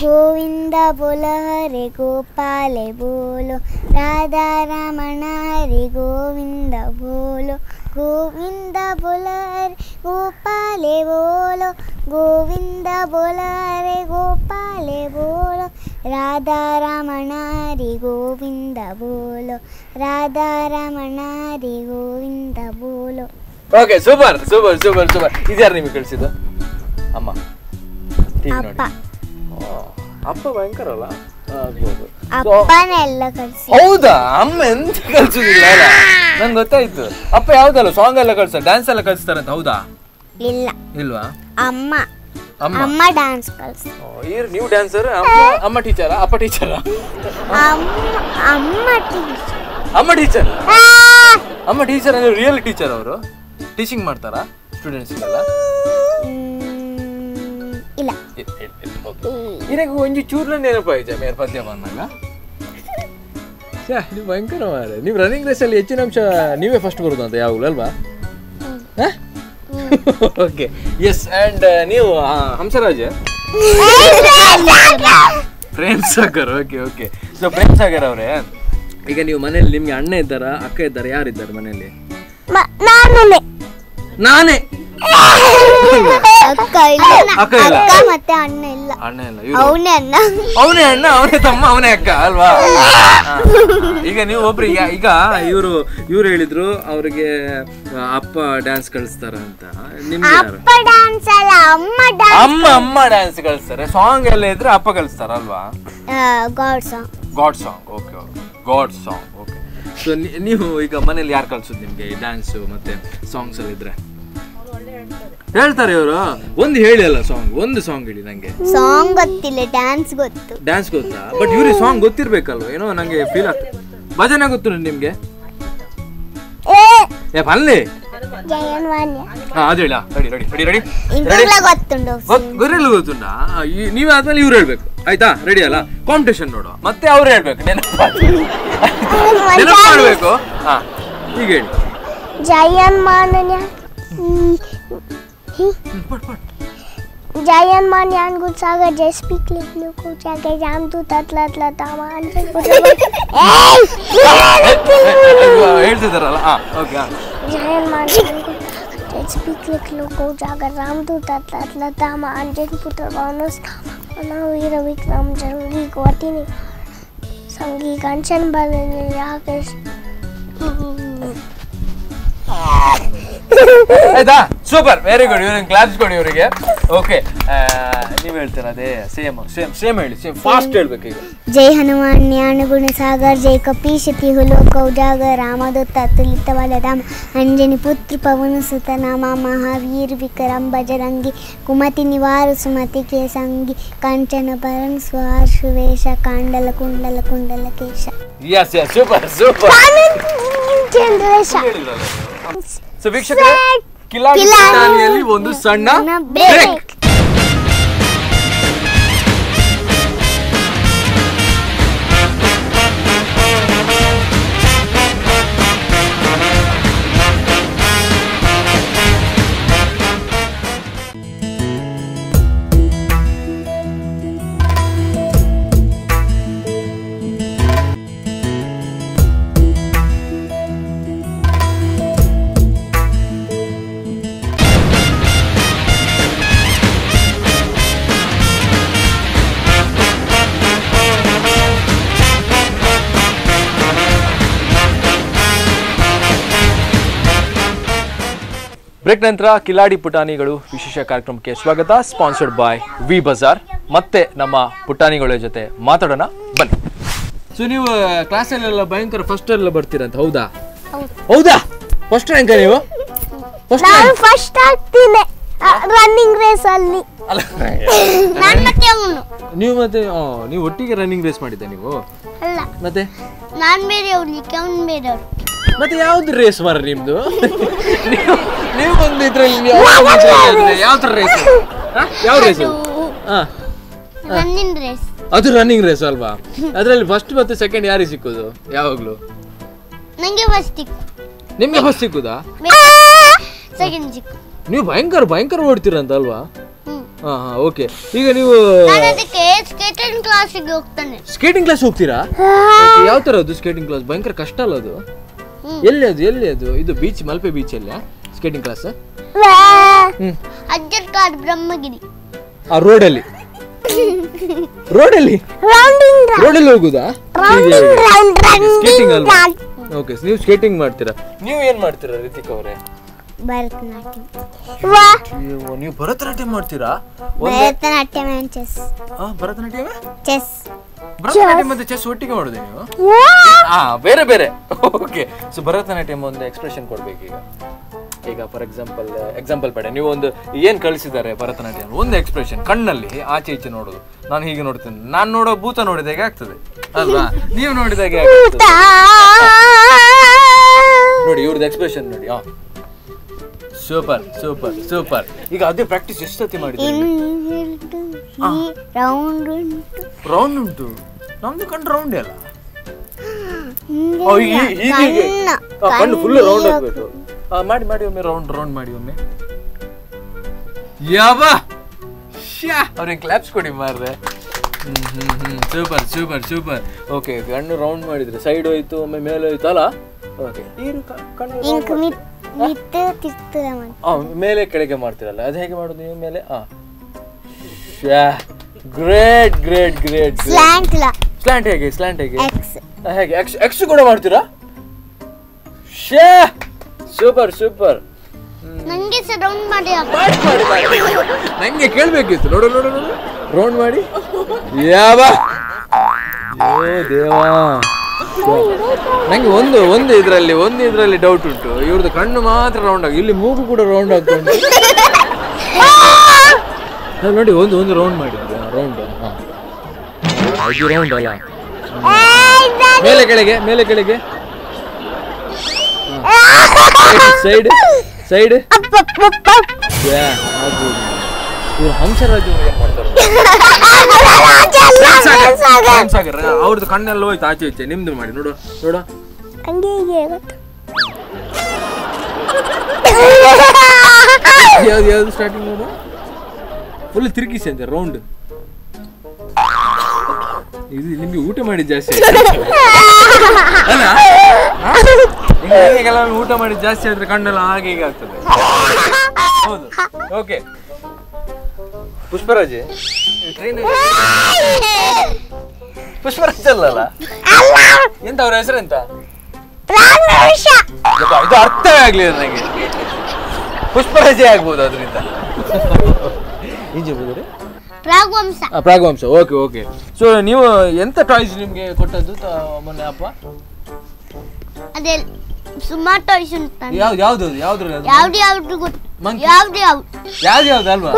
Speaker 3: Govinda ಬೋಲ ಹರೆ ಗೋಪಾಲೆ ಬೋಲೋ ರಾಧಾ ರಮಣ ಹರಿ ಗೋವಿಂದ ಬೋಲೋ ಗೋವಿಂದ ಬೋಲರೆ ಗೋಪಾಲೆ ಬೋಲೋ. ಗೋವಿಂದ ಬೋಲರೆ ಗೋಪಾಲೆ ಬೋಲೋ. ರಾಧಾ ರಮಣ ಹರಿ ಗೋವಿಂದ ಬೋಲೋ. ರಾಧಾ ರಮಣ ಹರಿ ಗೋವಿಂದ ಬೋಲೋ.
Speaker 1: Okay super super super super ಇದ್ಯಾರು ನಿಮಗೆ ಕಳಿಸಿದ್ದು? ಅಮ್ಮ
Speaker 3: ಅಪ್ಪ.
Speaker 1: ಅಪ್ಪ ಭಯಂಕರ ಅಲ್ಲ? ಆಗ್ಬೋದು. ಹೌದಾ? ಅಮ್ಮ ಎಂತ ಕಲ್ಸುದಿಲ್ಲ ಅಲ್ಲ? ನಂಗೆ ಗೊತ್ತಾಯ್ತು. ಅಪ್ಪ ಯಾವ್ದಲ್ಲ ಸಾಂಗ್ ಎಲ್ಲ ಕಲ್ಸ ಡ್ಯಾನ್ಸ್ ಎಲ್ಲ ಅಂತ ಹೌದಾ?
Speaker 3: ಇಲ್ಲ.
Speaker 1: ಇಲ್ವಾ?
Speaker 3: ಅಮ್ಮ.
Speaker 1: ಅಮ್ಮ.
Speaker 3: ಡ್ಯಾನ್ಸ್ ಕಲಿಸ್
Speaker 1: ಓ, ಈರ್ ನೀವು ಡ್ಯಾನ್ಸರ್ ಅಮ್ಮ ಟೀಚರಾ ಅಪ್ಪ ಟೀಚರಾ
Speaker 3: ಅಮ್ಮ ಅಮ್ಮ ಟೀಚರ್
Speaker 1: ಅಮ್ಮ ಟೀಚರ್ ಅಮ್ಮ ಟೀಚರ್ ಅಂದ್ರೆ ರಿಯಲ್ ಟೀಚರ್ ಅವರು? ಟೀಚಿಂಗ್ ಮಾಡ್ತಾರಾ ಸ್ಟೂಡೆಂಟ್ಸ್ಗೆಲ್ಲ
Speaker 3: ಇಲ್ಲ.
Speaker 1: ಇದಕ್ಕೆ ಒಂಜಿ ಚೂರ್ಲ ನೆನಪಾಯ್ತು ಮೇರ್ ಪದ್ಯ ಬಂದಾಗ? ಛೆ, ನೀವು ಭಯಂಕರ ಮಾರೆ. ನೀವು ರನ್ನಿಂಗ್ ರೇಸಲ್ಲಿ ಅಲ್ಲಿ ಹೆಚ್ಚಿನ ಅಂಶ ನೀವೇ ಫಸ್ಟ್ ಬರೋದು ಅಂತ ಯಾವಾಗಲೂ ಅಲ್ವಾ? ಓಕೆ ಎಸ್ ಆ್ಯಂಡ್ ನೀವು Hansraj? Prem Sagar okay okay so Prem Sagar ಅವರೇ ಈಗ ನೀವು ಮನೇಲಿ ನಿಮ್ಗೆ ಅಣ್ಣ ಇದ್ದಾರಾ ಅಕ್ಕ ಇದ್ದಾರೆ ಯಾರಿದ್ದಾರೆ ಮನೆಯಲ್ಲಿ
Speaker 3: ನಾನೇ. ಅಕ್ಕ ಇಲ್ಲ
Speaker 1: ಅಕ್ಕ ಇಲ್ಲ.
Speaker 3: ಅಕ್ಕ ಮತ್ತೆ ಅಣ್ಣ ಇಲ್ಲ.
Speaker 1: ಅಣ್ಣ ಇಲ್ಲ ಇವ್ರು.
Speaker 3: ಅವನೇ ಅಣ್ಣ.
Speaker 1: ಅವನೇ ಅಣ್ಣ ಅವನೇ ತಮ್ಮ ಅವನೇ ಅಕ್ಕ ಅಲ್ವಾ? ಹಾ. ಈಗ ನೀವು ಒಬ್ರು ಈಗ ಈಗ ಇವರು ಇವ್ರು ಹೇಳಿದ್ರು ಅವ್ರಿಗೆ ಅಪ್ಪ ಡ್ಯಾನ್ಸ್ ಕಳಿಸ್ತಾರ ಅಂತ. ನಿಮ್ಗೆ ಯಾರು?
Speaker 3: ಅಪ್ಪ ಡ್ಯಾನ್ಸ್ ಅಲ್ಲ ಅಮ್ಮ ಡ್ಯಾನ್ಸ್
Speaker 1: ಅಮ್ಮ ಅಮ್ಮ ಡ್ಯಾನ್ಸ್ ಕಳಿಸ್ತಾರೆ. ಸಾಂಗ್ ಎಲ್ಲ ಇದ್ರೆ ಅಪ್ಪ ಕಳಿಸ್ತಾರ ಅಲ್ವಾ?
Speaker 3: God song
Speaker 1: god song okay okay god song okay so ನೀವು ಈಗ ಮನೇಲಿ ಯಾರು ಕಳ್ಸೋದು ನಿಮಗೆ ಈ ಡ್ಯಾನ್ಸು ಮತ್ತೆ ಸಾಂಗ್ಸ್ ಎಲ್ಲ ಇದ್ರೆ? ಹೇಳ್ತಾರೆ ಇವರು. ಒಂದು ಹೇಳಿ ಅಲ್ಲ ಸಾಂಗ್ ಒಂದು ಸಾಂಗ್ ಹೇಳಿ ನಂಗೆ.
Speaker 3: ಸಾಂಗ್ ಗೊತ್ತಿಲ್ಲ ಡ್ಯಾನ್ಸ್ ಗೊತ್ತು.
Speaker 1: ಡ್ಯಾನ್ಸ್ ಗೊತ್ತಾ? ಬಟ್ ಇವ್ರಿಗೆ ಸಾಂಗ್ ಗೊತ್ತಿರ್ಬೇಕಲ್ವ? ಏನೋ ನಂಗೆ ಫೀಲ್ ಆಗ್ತದೆ ಭಜನೆ ಗೊತ್ತು ನಿಮ್ಗೆ? ಏ! ಬನ್ನಿ.
Speaker 3: ಜಯನ್ ವಾನ್ಯ
Speaker 1: ಹಾ ಅದು ಹೇಳ ರೆಡಿ ರೆಡಿ ರೆಡಿ ರೆಡಿ
Speaker 3: ಇಂಗ್ಲೆಲ್ಲ ಗೊತ್ತುಂಡು
Speaker 1: ನೀವೇ ಆದ್ಮೇಲೆ ಇವ್ರು ಹೇಳ್ಬೇಕು. ಆಯ್ತಾ? ರೆಡಿ ಅಲ್ಲ? ಕಾಂಪಿಟೇಷನ್ ನೋಡುವ ಮತ್ತೆ ಅವ್ರು ಹೇಳ್ಬೇಕು. ನೆನಪು ಮಾಡ್ಬೇಕು. ಹಾ ಈಗ ಹೇಳಿ.
Speaker 3: ಜಯನ್ ಮಾನನ್ಯ हम्म। पढ़ पढ़ जय हनुमान ज्ञान गुण सागर जय स्पीक लिख लो को जाके जाम तू तत लत लत हनुमान
Speaker 1: से हेड से
Speaker 3: जरा हाँ ओके हाँ। जय हनुमान ज्ञान जय स्पीक लिख लो को जाकर राम तू तत लत लत हनुमान जय पुत्र वानस नाम वीर विक्रम जंगी गोटी ने संगी कंचन बदने या
Speaker 1: कृष्ण ए दा। ಸೂಪರ್ ವೆರಿ ಗುಡ್ ಇವ್ರಿಗೆ ಕ್ಲಾಸ್ ಕೊಡಿ ಇವರಿಗೆ ಓಕೆ ನೀವು ಹೇಳ್ತೀರ ಅದೇ ಸೇಮ್ ಸೇಮ್ ಸೇಮ್ ಹೇಳಿ ಸೇಮ್ ಫಾಸ್ಟ್ ಹೇಳ್ಬೇಕು ಈಗ
Speaker 3: ಜೈ ಹನುಮಾನ್ ಜ್ಞಾನ ಗುಣ ಸಾಗರ್ ಜೈ ಕಪಿಶತಿ ಹುಲೋಕ ಉಜಾಗ ರಾಮದತ್ತ ಅತುಲಿತವಾದ ರಾಮ ಅಂಜನಿ ಪುತ್ರ ಪವನ ಸುತ ನಾಮ ಮಹಾವೀರ ವಿಕ್ರಮ ಬಜರಂಗಿ ಕುಮತಿ ನಿವಾರ ಸುಮತಿ ಕೇಸಂಗಿ ಕಾಂಚನ ಪರಂ ಸ್ವಾರ್ಶ ವೇಷ ಕಾಂಡಲ ಕುಂಡಲ ಕುಂಡಲ ಕೇಶ
Speaker 1: ಯಸ್ ಯಸ್ ಸೂಪರ್ ಸೂಪರ್
Speaker 3: ಚಂದ್ರೇಶ
Speaker 1: ಸೊ ವೀಕ್ಷಕರೇ ಕಿಲಾಡಿ
Speaker 3: ಕಿಲಾಡಿ
Speaker 1: ಒಂದು ಸಣ್ಣ
Speaker 3: ಬ್ರೇಕ್.
Speaker 1: ಬ್ರೇಕ್ ನಂತರ ಕಿಲಾಡಿ ಪುಟಾಣಿಗಳು ವಿಶೇಷ ಕಾರ್ಯಕ್ರಮಕ್ಕೆ ಸ್ವಾಗತ. ಸ್ಪಾನ್ಸರ್ಡ್ ಬೈ ವಿ ಬಜಾರ್ ಮತ್ತೆ ನಮ್ಮ ಪುಟಾಣಿಗಳ ಜೊತೆ ಮಾತಾಡೋಣ. ಬನ್ನಿ. ಸೊ ನೀವು ಕ್ಲಾಸಲ್ಲೆಲ್ಲ ಭಯಂಕರ ಫಸ್ಟ್ ಎಲ್ಲ ಬರ್ತೀರಂತ ಹೌದಾ? ಹೌದಾ. ಫಸ್ಟ್ ರ್ಯಾಂಕ ನೀವು? ಫಸ್ಟ್
Speaker 3: ನಾನು ಫಸ್ಟ್ ಆಗ್ತೀನಿ ರನ್ನಿಂಗ್ ರೇಸ್ ಅಲ್ಲಿ.
Speaker 1: ಅಲ್ಲ.
Speaker 2: ನಾನು ಮತ್ತೆ ಅವನು.
Speaker 1: ನೀವು ಮತ್ತೆ ನೀವು ಒಟ್ಟಿಗೆ ರನ್ನಿಂಗ್ ರೇಸ್ ಮಾಡಿದ್ದೆ ನೀವು?
Speaker 2: ಅಲ್ಲ.
Speaker 1: ಮತ್ತೆ?
Speaker 2: ನಾನು ಬೇರೆ ಅವ್ರಿಗೆ ಅವನು ಬೇರೆ
Speaker 1: ಮತ್ತೆ ಯಾವ್ದು ರೇಸ್ ಮಾರ ನಿಮ್ದು? ನೀವು ಒಂದು ಇದ್ರಲ್ಲಿ ಯಾವ ತರ ರೇಸ್ ಯಾವ ರೇಸ್ ಅದು ರನ್ನಿಂಗ್ ರೇಸ್ ಅಲ್ವಾ? ಅದರಲ್ಲಿ ಫಸ್ಟ್ ಮತ್ತೆ ಸೆಕೆಂಡ್ ಯಾರಿಗೆ ಸಿಕ್ಕುದು? ಯಾವಾಗ್ಲೂ?
Speaker 2: ನಂಗೆ ಫಸ್ಟ್
Speaker 1: ನಿಮ್ಗೆ ಫಸ್ಟ್ ಸಿಕ್ಕುದಾ?
Speaker 2: ಸೆಕೆಂಡ್ ಸಿಕ್ಕು.
Speaker 1: ನೀವು ಭಯಂಕರ ಭಯಂಕರ ಓಡ್ತೀರಂತ ಅಲ್ವಾ? ಹಾ ಹಾ ಓಕೆ ಈಗ ನೀವು
Speaker 2: ಸ್ಕೇಟಿಂಗ್ ಕ್ಲಾಸಿಗೆ ಹೋಗ್ತಾನೆ.
Speaker 1: ಸ್ಕೇಟಿಂಗ್ ಕ್ಲಾಸ್ ಹೋಗ್ತೀರಾ? ಯಾವ ತರ ಅದು ಸ್ಕೇಟಿಂಗ್ ಕ್ಲಾಸ್ ಭಯಂಕರ ಕಷ್ಟ ಅಲ್ಲ ಅದು. ಎಲ್ಲಿ ಅದು ಎಲ್ಲಿ ಅದು? ಇದು ಬೀಚ್ ಮಲ್ಪೆ ಬೀಚ್ ಅಲ್ಲ? Skating class
Speaker 2: Ajjarkad Brahmagiri.
Speaker 1: ಆ ರೋಡ್ ಅಲ್ಲಿ
Speaker 3: ರೌಂಡಿಂಗ್
Speaker 1: ರೋಡಲ್ಲಿ ಹೋಗುದಾ?
Speaker 3: ರೌಂಡಿಂಗ್ ರೌಂಡ್
Speaker 1: ಸ್ಕೇಟಿಂಗ್ ಅಲ್ವಾ? ಓಕೆ ನೀವು ಸ್ಕೇಟಿಂಗ್ ಮಾಡ್ತೀರಾ? ನೀವು ಏನ್ ಮಾಡ್ತೀರಾ ರಿತಿಕ್ ಅವರೇ?
Speaker 3: ಭರತನಾಟ್ಯ.
Speaker 1: ನೀವು ಭರತನಾಟ್ಯ ಮಾಡ್ತೀರಾ?
Speaker 3: ಭರತನಾಟ್ಯ ಚೆಸ್
Speaker 1: ಭರತನಾಟ್ಯ
Speaker 3: ಚೆಸ್
Speaker 1: ಭರತನಾಟ್ಯ ಮತ್ತೆ ಚೆಸ್ ಒಟ್ಟಿಗೆ ಮಾಡೋದು ನೀವು? ಹಾ ಬೇರೆ ಬೇರೆ. ಓಕೆ ಸೊ ಭರತನಾಟ್ಯಂ ಒಂದು ಎಕ್ಸ್ಪ್ರೆಷನ್ ಕೊಡ್ಬೇಕು ಈಗ ಈಗ ಫಾರ್ ಎಕ್ಸಾಂಪಲ್ ಎಕ್ಸಾಂಪಲ್ ಬೇಡ. ನೀವು ಒಂದು ಏನು ಕಳಿಸಿದ್ದಾರೆ ಭರತನಾಟ್ಯಂ? ಒಂದು ಎಕ್ಸ್ಪ್ರೆಷನ್ ಕಣ್ಣಲ್ಲಿ ಆಚೆ ಈಚೆ ನೋಡೋದು. ನಾನು ಹೀಗೆ ನೋಡ್ತೇನೆ. ನಾನು ನೋಡೋ ಭೂತ ನೋಡಿದಾಗೆ ಆಗ್ತದೆ. ಅಲ್ವಾ? ನೀವು ನೋಡಿದಾಗೆ ನೋಡಿ ಇವ್ರದ್ದು ಎಕ್ಸ್ಪ್ರೆಷನ್ ನೋಡಿ. ಹಾ ಸೂಪರ್ ಸೂಪರ್ ಸೂಪರ್ ಈಗ ಅದೇ ಪ್ರಾಕ್ಟೀಸ್ ಎಷ್ಟು ಸತಿ ಮಾಡಿದ್ದೀರಿ
Speaker 3: ರೌಂಡ್ ಉಂಟು.
Speaker 1: ರೌಂಡ್ ಉಂಟು. ನಮ್ದು ಕಣ್ಣು ರೌಂಡ್ ಅಲ್ಲ.
Speaker 3: ಕಣ್ಣು,
Speaker 1: ಫುಲ್ ರೌಂಡ್ ಆಗಬೇಕು. ಮಾಡಿ ಮಾಡಿ ಒಮ್ಮೆ ರೌಂಡ್ ರೌಂಡ್ ಮಾಡಿ ಒಮ್ಮೆ. ಯಾವ ಅವ್ರಿಗೆ ಕ್ಲಾಪ್ಸ್ ಕೊಡಿ ಮಾರ್ರೆ. Super super super. ಓಕೆ ಕಣ್ಣು ರೌಂಡ್ ಮಾಡಿದ್ರೆ ಸೈಡ್ ಹೋಯ್ತು ಒಮ್ಮೆ ಮೇಲೆ ಹೋಯ್ತು ಅಲ್ಲ? ಓಕೆ ಕಣ್ಣು ಮೇಲೆ ಕೆಳಗೆ ಮಾಡ್ತೀರಲ್ಲ. ಅದು ಹೇಗೆ ಮಾಡೋದು ನೀವು ಮೇಲೆ? ಆ. ಗ್ರೇಟ್ ಗ್ರೇಟ್ ಗ್ರೇಟ್
Speaker 3: ಸ್ಲ್ಯಾಂಟ್ ಲ.
Speaker 1: ಸ್ಲ್ಯಾಂಟ್ ಹೇಗೆ ಸ್ಲ್ಯಾಂಟ್ ಹೇಗೆ? ಹೇಗೆ? ಎಕ್ಸ್ ಎಕ್ಸ್ ಕೂಡ ಮಾಡ್ತೀರಾ? ಶೇ! ಸೂಪರ್ ಸೂಪರ್
Speaker 2: ನನಗೆ ಸಹ ರೌಂಡ್ ಮಾಡಿ.
Speaker 1: ಮಾಡಿ ಮಾಡಿ ಮಾಡಿ. ನಂಗೆ ಕೇಳ್ಬೇಕಿತ್ತು. ನೋಡು ನೋಡು ನೋಡು. ರೌಂಡ್ ಮಾಡಿ. ಯಾವ? ಓ ದೇವಾ. ನಂಗೆ ಒಂದು ಒಂದು ಇದರಲ್ಲಿ ಒಂದು ಇದರಲ್ಲಿ ಡೌಟ್ ಉಂಟು. ಇವ್ರದ್ದು ಕಣ್ಣು ಮಾತ್ರ ರೌಂಡ್ ಆಗಿ ಇಲ್ಲಿ ಮೂಗು ಕೂಡ ರೌಂಡ್ ಆಗ್ತಾ ಹಾ, ನೋಡಿ ಒಂದು ಒಂದು ರೌಂಡ್ ಮಾಡಿ ರೌಂಡ್ ಇದು ರೌಂಡ್ ಅಲ್ಲ. ಮೇಲೆ ಕೆಳಗೆ ಮೇಲೆ ಕೆಳಗೆ. ಸೈಡ್ ಸೈಡ್ ಇವ್ರು ಹಂಸರಾಜ್ ಮಾಡ್ತಾರೆ? ಅವ್ರದ್ದು ಕಣ್ಣೆಲ್ಲ ಹೋಯ್ತು ಆಚೆ ಈಚೆ. ನಿಮ್ದು ಮಾಡಿ ನೋಡು ನೋಡು.
Speaker 3: ಹಂಗೆ ಹೀಗೆ ಗೊತ್ತು.
Speaker 1: ಯಾವ್ದು ಯಾವ್ದು ಸ್ಟಾರ್ಟಿಂಗ್ ನೋಡು? ಫುಲ್ ತಿರುಗಿಸಿ ಅಂತೆ ರೌಂಡ್ ಇದು ನಿಮಗೆ ಊಟ ಮಾಡಿ ಜಾಸ್ತಿ. ಅಲ್ಲ? ಊಟ ಮಾಡಿ ಜಾಸ್ತಿ ಆದ್ರೆ ಕಣ್ಣೆಲ್ಲ ಹಾಗೆ ಹೀಗೆ ಆಗ್ತದೆ. ಹೌದು. ಓಕೆ ಪುಷ್ಪರಾಜ್. ಟ್ರೈನ್ ಪುಷ್ಪರಾಜ್ ಅಲ್ಲಲ್ಲ? ಎಂತ ಅವ್ರ ಹೆಸರು ಎಂತ? ಇದು ಅರ್ಥವೇ ಆಗ್ಲಿಲ್ಲ ನನಗೆ. ಪುಷ್ಪರಾಜೇ ಆಗ್ಬೋದು ಅದರಿಂದ. ಈಜಬಹುದು
Speaker 2: ಪ್ರಾಗುವಂಶ.
Speaker 1: ಪ್ರಾಗವಂಶ. ಓಕೆ ಓಕೆ ಸೊ ನೀವು ಎಂತ ಟಾಯ್ಸ್ ನಿಮಗೆ ಕೊಟ್ಟದ್ದು ಮೊನ್ನೆ ಅಪ್ಪ
Speaker 2: ಅದೇ ಸುಮಾರು ಟಾಯ್ಸ್ ಉಂಟು
Speaker 1: ಯಾವ್ದು ಯಾವ್ದು
Speaker 2: ಯಾವುದು? ಯಾವ್ದು
Speaker 1: ಯಾವ್ದು?
Speaker 2: ಯಾವ್ದು ಯಾವ್ದು?
Speaker 1: ಯಾವ್ದು ಯಾವ್ದು ಅಲ್ವಾ?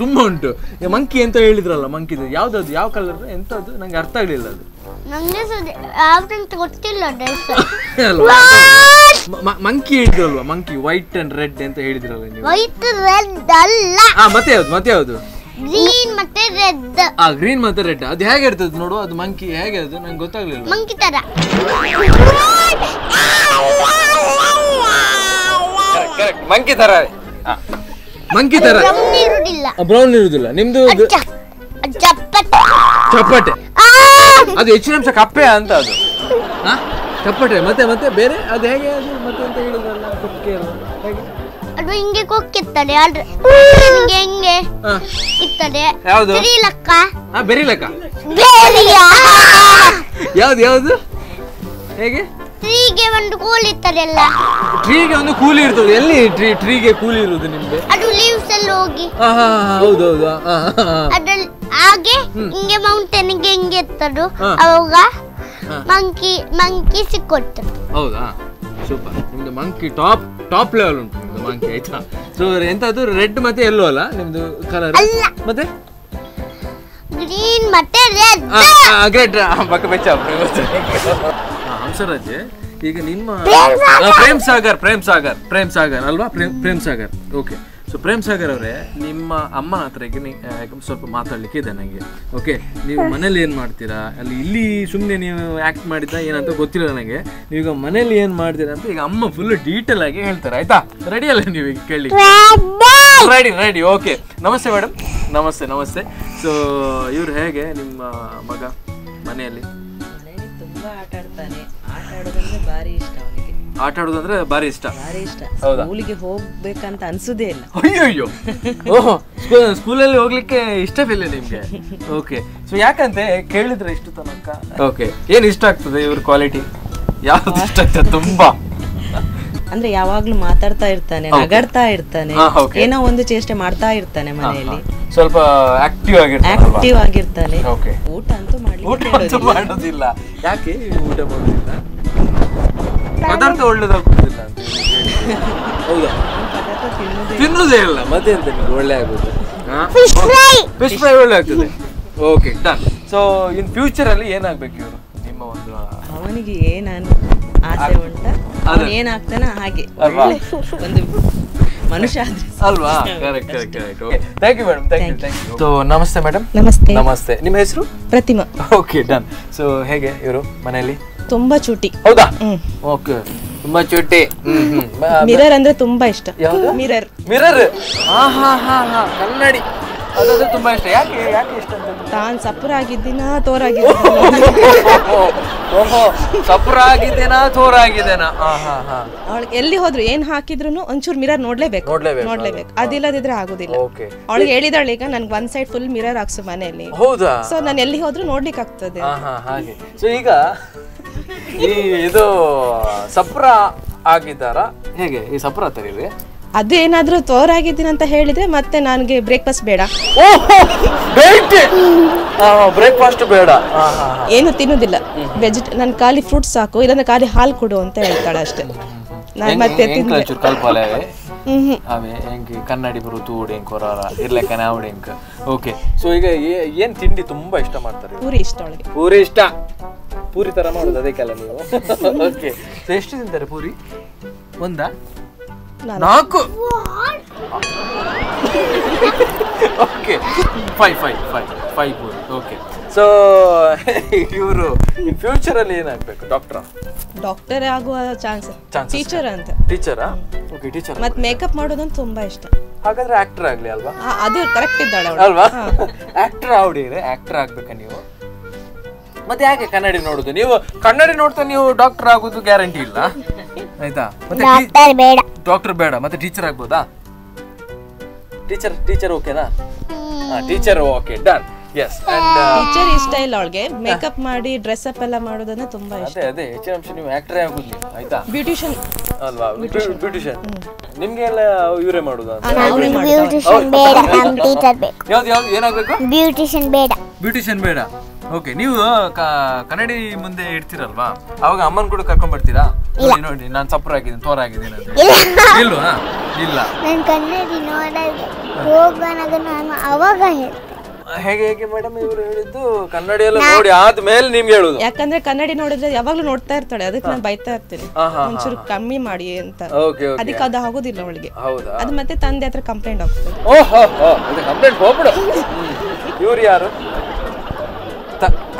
Speaker 1: ತುಂಬಾ ಉಂಟು. ಮಂಕಿ ಅಂತ ಹೇಳಿದ್ರಲ್ಲ ಮಂಕಿದು ಯಾವ್ದದು ಯಾವ ಕಲರ್ ಎಂತದ್ದು? ನಂಗೆ ಅರ್ಥ ಆಗ್ಲಿಲ್ಲ ಅದು.
Speaker 2: ನಂಗೆ ಸಹ ಯಾವ್ದಂತ ಗೊತ್ತಿಲ್ಲ
Speaker 1: ಮಂಕಿ ಹೇಳಿದ್ರಲ್ವಾ? ಮಂಕಿ ವೈಟ್ ಅಂಡ್ ರೆಡ್ ಅಂತ ಹೇಳಿದ್ರಲ್ಲ ನೀವು.
Speaker 2: ವೈಟ್ ರೆಡ್ ಅಲ್ಲ
Speaker 1: ಮತ್ತೆ ಯಾವ್ದು ಮತ್ತೆ ಯಾವ್ದು?
Speaker 2: ಗ್ರೀನ್ ಮತ್ತೆ ರೆಡ್
Speaker 1: ಆ ಗ್ರೀನ್ ಮತ್ತೆ ರೆಡ್ ಅದು ಹೇಗೆ ಇರ್ತದೆ ನೋಡು ಅದು ಮಂಕಿ ಹೇಗೆ ಅದು ನಂಗೆ ಗೊತ್ತಾಗ್ಲಿಲ್ಲ.
Speaker 2: ಮಂಕಿ ತರ.
Speaker 1: ಕರೆಕ್ಟ್ ಮಂಕಿ ತರ. ಮಂಕಿ ತರ.
Speaker 2: ಬ್ರೌನ್ ಇರುದಿಲ್ಲ.
Speaker 1: ಬ್ರೌನ್ ಇರುವುದಿಲ್ಲ ನಿಮ್ದು ಚಪ್ಪಟೆ. ಅದು ಹೆಚ್ಚಿನ ಅಂಶ ಕಪ್ಪೆ ಅಂತ ಅದು. ಹಾ? ಚಪ್ಪಟೆ. ಮತ್ತೆ ಮತ್ತೆ ಬೇರೆ? ಅದು ಹೇಗೆ ಅದು ಮತ್ತೆ ಅಂತ ಹೇಳಿದ್ರಲ್ಲ ಕುಕ್ಕೆ
Speaker 2: ಅದು ಹಿಂಗೆ ಕೊಕ್ಕಿರ್ತದೆ ಆದ್ರೆ ಹಿಂಗೆ? ಹಿಂಗೆ. ಇರ್ತದೆ.
Speaker 1: ಯಾವ್ದು? ಬೆರಿಲಕ್ಕ ಬೆರಿಲಕ್ಕ.
Speaker 2: ಬೆರಿಯಾ.
Speaker 1: ಯಾವ್ದು ಯಾವ್ದು? ಹೇಗೆ?
Speaker 2: ಟ್ರೀಗೆ ಒಂದು ಕೂಲಿ ಇರ್ತದೆಲ್ಲ
Speaker 1: ಟ್ರೀಗೆ ಒಂದು ಕೂಲಿ ಇರ್ತದೆ. ಎಲ್ಲಿ ಟ್ರೀ ಟ್ರೀಗೆ ಕೂಲಿ ಇರೋದು ನಿಮ್ಗೆ?
Speaker 2: ಅದು ಲೀವ್ಸ್ ಅಲ್ಲಿ ಹೋಗಿ.
Speaker 1: ಹೌದು ಹೌದು.
Speaker 2: ಅದ್ರಲ್ಲಿ ಹಾಗೆ ಹಿಂಗೆ ಮೌಂಟೇನ್ಗೆ ಹಿಂಗೆ
Speaker 1: ಇರ್ತದು.
Speaker 2: ಅವಾಗ ಮಂಕಿ ಮಂಕಿ ಸಿಕ್ಕೊಡ್ತದೆ.
Speaker 1: ಹೌದಾ? ಸೂಪರ್ ನಿಮ್ದು ಮಂಕಿ ಟಾಪ್ ಟಾಪ್ ಲೆವೆಲ್ ಉಂಟು. ನಿಮ್ದು ಮಂಕಿ ಆಯ್ತಾ? ಸೊ ಎಂತಾದ್ರು ರೆಡ್ ಮತ್ತೆ ಎಲ್ಲೋ ಅಲ್ಲ? ನಿಮ್ಮದು ಕಲರ್. ಮತ್ತೆ?
Speaker 2: ಗ್ರೀನ್ ಮತ್ತೆ ರೆಡ್
Speaker 1: ಗ್ರೇಟ್ ಪಕ್ಕ ಬೆಚ್ಚ ಹಂಸರಾಜ್ ಈಗ ನಿಮ್ಮ
Speaker 2: ಪ್ರೇಮ್ ಸಾಗರ್.
Speaker 1: ಪ್ರೇಮ್ ಸಾಗರ್ ಪ್ರೇಮ್ ಸಾಗರ್ ಪ್ರೇಮ್ ಸಾಗರ್ ಅಲ್ವಾ? ಪ್ರೇಮ್ ಪ್ರೇಮ್ ಸಾಗರ್. ಓಕೆ ಸೊ ಪ್ರೇಮ್ ಸಾಗರ್ ಅವರೇ ನಿಮ್ಮ ಅಮ್ಮ ಹತ್ರ ಈಗ ಸ್ವಲ್ಪ ಮಾತಾಡ್ಲಿಕ್ಕೆ ಇದೆ ನನಗೆ ಓಕೆ ನೀವು ಮನೇಲಿ ಏನು ಮಾಡ್ತೀರಾ? ಅಲ್ಲಿ ಇಲ್ಲಿ ಸುಮ್ಮನೆ ನೀವು ಆ್ಯಕ್ಟ್ ಮಾಡಿದ್ದ ಏನಂತ ಗೊತ್ತಿಲ್ಲ ನನಗೆ. ನೀವೀಗ ಮನೇಲಿ ಏನು ಮಾಡ್ತೀರಾ ಅಂತ ಈಗ ಅಮ್ಮ ಫುಲ್ ಡೀಟೇಲ್ ಆಗಿ ಹೇಳ್ತಾರೆ ಆಯ್ತಾ? ರೆಡಿ ಅಲ್ಲ ನೀವು ಈಗ ಕೇಳಿ. Ready ready okay namaste madam namaste namaste. So ಇವ್ರು ಹೇಗೆ ನಿಮ್ಮ ಮಗ ಮನೆಯಲ್ಲಿ?
Speaker 4: ತುಂಬ ತುಂಬಾ ಆಟ ಆಡ್ತಾನೆ ಆಟ ಆಡೋದಂದ್ರೆ ಭಾರಿ ಇಷ್ಟ ಅವನಿಗೆ.
Speaker 1: ಆಟ ಆಡೋದಂದ್ರೆ ಭಾರಿ ಇಷ್ಟ.
Speaker 4: ಭಾರಿ ಇಷ್ಟ.
Speaker 1: ಹೌದಾ?
Speaker 4: ಸ್ಕೂಲಿಗೆ ಹೋಗ್ಬೇಕಂತ ಅನ್ಸುದೇ ಇಲ್ಲ.
Speaker 1: ಅಯ್ಯೋ ಅಯ್ಯೋ ಸ್ಕೂಲಲ್ಲಿ ಹೋಗ್ಲಿಕ್ಕೆ ಇಷ್ಟವಿಲ್ಲ ನಿಮ್ಗೆ? ಓಕೆ ಸೊ ಯಾಕಂತೆ ಕೇಳಿದ್ರೆ ಇಷ್ಟು ತನಕ? ಓಕೆ ಏನ್ ಇಷ್ಟ ಆಗ್ತದೆ ಇವ್ರ ಕ್ವಾಲಿಟಿ ಯಾವ್ದು ಇಷ್ಟ ಆಗ್ತದೆ ತುಂಬಾ?
Speaker 4: ಅಂದ್ರೆ ಯಾವಾಗ್ಲೂ ಮಾತಾಡ್ತಾ ಇರ್ತಾನೆ ನಗಾಡ್ತಾ ಇರ್ತಾನೆ
Speaker 1: ಹಾ, okay.
Speaker 4: ಏನೋ ಒಂದು ಚೇಷ್ಟೆ ಮಾಡ್ತಾ ಇರ್ತಾನೆ ಮನೆಯಲ್ಲಿ.
Speaker 1: ಸ್ವಲ್ಪ ಆಕ್ಟಿವ್ ಆಗಿರ್ತಾನೆ
Speaker 4: ಆಕ್ಟಿವ್ ಆಗಿರ್ತಾನೆ.
Speaker 1: ಓಕೆ
Speaker 4: ಊಟ ಅಂತೂ
Speaker 1: ಊಟ
Speaker 4: ಮಾಡ್ಲಿಕ್ಕೆ
Speaker 1: ಅಂತೂ ಮಾಡೋದಿಲ್ಲ. ಯಾಕೆ ಊಟ ಮಾಡೋದಿಲ್ಲ? ಪದಾರ್ಥ ಒಳ್ಳೇದಾಗುದಿಲ್ಲ ಅಂತ ಹೌದಾ?
Speaker 4: ತಿನ್ನೋದೇ
Speaker 1: ಇಲ್ಲ. ಮತ್ತೆ ಎಂತ ನಿಮ್ಗೆ ಒಳ್ಳೆ ಆಗುತ್ತೆ
Speaker 2: ಫಿಶ್ ಫ್ರೈ
Speaker 1: ಫಿಶ್ ಫ್ರೈ ಒಳ್ಳೆ ಆಗ್ತದೆ. Okay done so in future ಅಲ್ಲಿ ಏನಾಗ್ಬೇಕು ಇವರು? ನಿಮ್ಮ ಒಂದು
Speaker 4: ಅವನಿಗೆ ಏನಾನು ಆಸೆ ಉಂಟ. ಅವನು ಏನಾಗ್ತಾನ ಹಾಗೆ? ಒಂದು ಮನುಷ್ಯ ಆದ್ರೆ
Speaker 1: ಅಲ್ವಾ? Correct correct correct okay thank you madam thank you thank you so namaste madam
Speaker 4: namaste.
Speaker 1: Namaste. ನಿಮ್ಮ ಹೆಸರು?
Speaker 4: ಪ್ರತಿಮಾ.
Speaker 1: ಓಕೆ ಡನ್ ಸೊ ಹೇಗೆ ಇವರು ಮನೆಯಲ್ಲಿ?
Speaker 4: ತುಂಬಾ ಚೂಟಿ.
Speaker 1: ಹೌದಾ. ಓಕೆ ತುಂಬಾ ಹ್ಮ್
Speaker 4: ಮಿರರ್ ಅಂದ್ರೆ ತುಂಬಾ ಇಷ್ಟ? ಮಿರರ್
Speaker 1: ಮಿರರ್ ಹಾ ಹಾ ಹಾ ಹಾ. ಕನ್ನಡಿ. ಅದಂದ್ರೆ ತುಂಬಾ ಇಷ್ಟ. ಯಾಕೆ ಯಾಕೆ ಇಷ್ಟ ಅಂತ
Speaker 4: ತಾನ್ ಸಪುರಾಗಿದ್ದೀನ ತೋರಾಗಿದ್ದೀನ?
Speaker 1: ಓಹೋ ಸಪುರ ಆಗಿದ್ದೇನಾ ಆಗಿದ್ದೇನಾ ಹಾ ಹಾ ಹಾ.
Speaker 4: ಅವಳಿಗೆ ಎಲ್ಲಿ ಹೋದ್ರು ಏನ್ ಹಾಕಿದ್ರು ಒಂಚೂರು ಮಿರರ್ ನೋಡ್ಲೇಬೇಕು.
Speaker 1: ನೋಡ್ಲೇಬೇಕು,
Speaker 4: ನೋಡ್ಲೇಬೇಕು. ಅದಿಲ್ಲದಿದ್ರೆ ಆಗುದಿಲ್ಲ.
Speaker 1: ಓಕೆ
Speaker 4: ಅವಳಿಗೆ ಹೇಳಿದಾಳೆ ಈಗ ನನ್ಗೆ ಒಂದ್ ಸೈಡ್ ಫುಲ್ ಮಿರರ್ ಹಾಕ್ಸು ಮನೆಯಲ್ಲಿ.
Speaker 1: ಹೌದಾ?
Speaker 4: ಸೊ ನಾನು ಎಲ್ಲಿ ಹೋದ್ರು ನೋಡ್ಲಿಕ್ಕೆ ಆಗ್ತದೆ
Speaker 1: ಹಾ ಹಾ ಹಾಗೆ. ಸೊ ಈಗ ಈ ಇದು ಸಪ್ರ ಆಗಿದ್ದಾರಾ? ಹೇಗೆ ಈ ಸಪ್ರ ತರೀರಿ?
Speaker 4: ಅದು ಏನಾದ್ರೂ ತೋರಾಗಿದ್ದೀನಿ ಅಂತ ಹೇಳಿದ್ರೆ ಮತ್ತೆ ನನಗೆ ಬ್ರೇಕ್ಫಾಸ್ಟ್ ಬೇಡ.
Speaker 1: ಬ್ರೇಕ್ಫಾಸ್ಟ್ ಬೇಡ.
Speaker 4: ಏನು ತಿನ್ನೋದಿಲ್ಲ. ವೆಜಿಟ್ ನನ್ ಖಾಲಿ ಫ್ರೂಟ್ ಸಾಕು ಇಲ್ಲಾಂದ್ರೆ ಖಾಲಿ ಹಾಲು ಕೊಡು ಅಂತ ಹೇಳ್ತಾಳೆ ಅಷ್ಟೇ. ನಾನು ಮತ್ತೆ
Speaker 1: ಕನ್ನಡಿ ಬರು ತೂಡ್ ಹೊರಾರ ಇರ್ಲೆಕ್ಕ ಓಕೆ ಸೊ ಈಗ ಏನು ಏನ್ ತಿಂಡಿ ತುಂಬಾ ಇಷ್ಟ ಮಾಡ್ತಾರೆ?
Speaker 4: ಪೂರಿ ಇಷ್ಟ ಅವಳಿಗೆ.
Speaker 1: ಪೂರಿ ಇಷ್ಟ. ಪೂರಿ ತರ ಮಾಡೋದು ಅದಕ್ಕೆಲ್ಲ ನೀವು. ಓಕೆ ಸೊ ಎಷ್ಟು ತಿಂತಾರೆ ಪೂರಿ? ಒಂದಾ? ನಾಲ್ಕು. Okay five five five five puri okay. So ಇವರು ಇನ್ ಫ್ಯೂಚರ್ ಅಲ್ಲಿ ಏನಾಗ್ಬೇಕು ಡಾಕ್ಟರ್
Speaker 4: ಡಾಕ್ಟರ್ ಆಗುವ ಚಾನ್ಸ್ ಟೀಚರ್ ಅಂತ.
Speaker 1: ಟೀಚರಾ ಓಕೆ ಟೀಚರ್
Speaker 4: ಮತ್ತೆ ಮೇಕಪ್ ಮಾಡೋದಂತ ತುಂಬಾ ಇಷ್ಟ.
Speaker 1: ಹಾಗಾದ್ರೆ ಆಕ್ಟರ್ ಆಗ್ಲಿ ಅಲ್ವಾ?
Speaker 4: ಅದು ಕರೆಕ್ಟ್ ಇದ್ದಾಳೆ ಅವಳು.
Speaker 1: ಅಲ್ವಾ? ಆಕ್ಟರ್ ಆವಡಿದ್ರೆ ಆಕ್ಟರ್ ಆಗ್ಬೇಕಾ ನೀವು? ಮತ್ತೆ ಯಾಕೆ ಕನ್ನಡಿ ನೋಡುದು? ನೀವು ಕನ್ನಡಿ ನೋಡ್ತಾ ನೀವು ಡಾಕ್ಟರ್ ಆಗೋದು ಗ್ಯಾರಂಟಿ ಇಲ್ಲ. ಆಯ್ತಾ? ಮತ್ತೆ
Speaker 3: ಡಾಕ್ಟರ್ ಬೇಡ.
Speaker 1: ಡಾಕ್ಟರ್ ಬೇಡ. ಮತ್ತೆ ಟೀಚರ್ ಆಗ್ಬೋದಾ? ಟೀಚರ್ ಟೀಚರ್ ಓಕೆನಾ teacher okay done yes and
Speaker 4: teacher ಇಷ್ಟ ಇಲ್ಲ ಅವಳಿಗೆ. ಮೇಕಪ್ ಮಾಡಿ ಡ್ರೆಸ್ ಅಪ್ ಎಲ್ಲ ಮಾಡೋದನ್ನ ತುಂಬಾ ಇಷ್ಟ.
Speaker 1: ಅದೇ ಅದೇ ಹೆಚ್ಚಿನ ಅಂಶ ನೀವು ಆಕ್ಟರ್ ಆಗುದಿಲ್ಲ ಆಯ್ತಾ?
Speaker 4: ಬ್ಯೂಟಿಷಿಯನ್
Speaker 1: ಅಲ್ವಾ? ಬ್ಯೂಟಿಷಿಯನ್ ನಿಮ್ಗೆ ಎಲ್ಲ ಇವರೇ ಮಾಡುದು?
Speaker 3: ಬ್ಯೂಟಿಷಿಯನ್ ಬೇಡ ನಮ್ ಟೀಚರ್ ಬೇಕು
Speaker 1: ಯಾವ್ದು ಯಾವ್ದು ಏನಾಗ್ಬೇಕು?
Speaker 3: ಬ್ಯೂಟಿಷಿಯನ್ ಬೇಡ.
Speaker 1: ಬ್ಯೂಟಿಷಿಯನ್ ಬೇಡ. ಓಕೆ ನೀವು ಕನ್ನಡಿ ಮುಂದೆ ಇಡ್ತೀರಲ್ವಾ? ಅವಾಗ ಅಮ್ಮನ್ ಕೂಡ ಕರ್ಕೊಂಡ್ ಬರ್ತೀರಾ? ನೋಡಿ ನೋಡಿ ನಾನು ಸಪ್ರ ಆಗಿದ್ದೀನಿ ತೋರ ಆಗಿದ್ದೀನಿ ಇಲ್ವಾ? ಇಲ್ಲ.
Speaker 3: ನಾನು ಕನ್ನಡಿ ನೋಡಿ ಹೋಗೋನಾಗ ನಾನು ಅವಾಗ ಹೇಳ್ತೇನೆ
Speaker 1: ಹೇಗೆ ಹೇಗೆ ಮೇಡಮ್ ಇವರು ಹೇಳಿದ್ದು ಕನ್ನಡಿ ಎಲ್ಲ ನೋಡಿ ಆದ್ಮೇಲೆ ನಿಮ್ಗೆ ಹೇಳುದು.
Speaker 4: ಯಾಕಂದ್ರೆ ಕನ್ನಡಿ ನೋಡಿದ್ರೆ ಯಾವಾಗ್ಲೂ ನೋಡ್ತಾ ಇರ್ತಾಳೆ ಅದಕ್ಕೆ ನಾನು ಬೈತಾ ಇರ್ತೀನಿ. ಒಂಚೂರು ಕಮ್ಮಿ ಮಾಡಿ ಅಂತ.
Speaker 1: Okay okay.
Speaker 4: ಅದಕ್ಕೆ ಅದು ಆಗೋದಿಲ್ಲ ಅವಳಿಗೆ.
Speaker 1: ಹೌದಾ?
Speaker 4: ಅದು ಮತ್ತೆ ತಂದೆ ಹತ್ರ ಕಂಪ್ಲೇಂಟ್ ಆಗ್ತದೆ.
Speaker 1: ಓಹೋ ಕಂಪ್ಲೇಂಟ್ ಹೋಗ್ಬಿಡು. ಇವ್ರು ಯಾರು?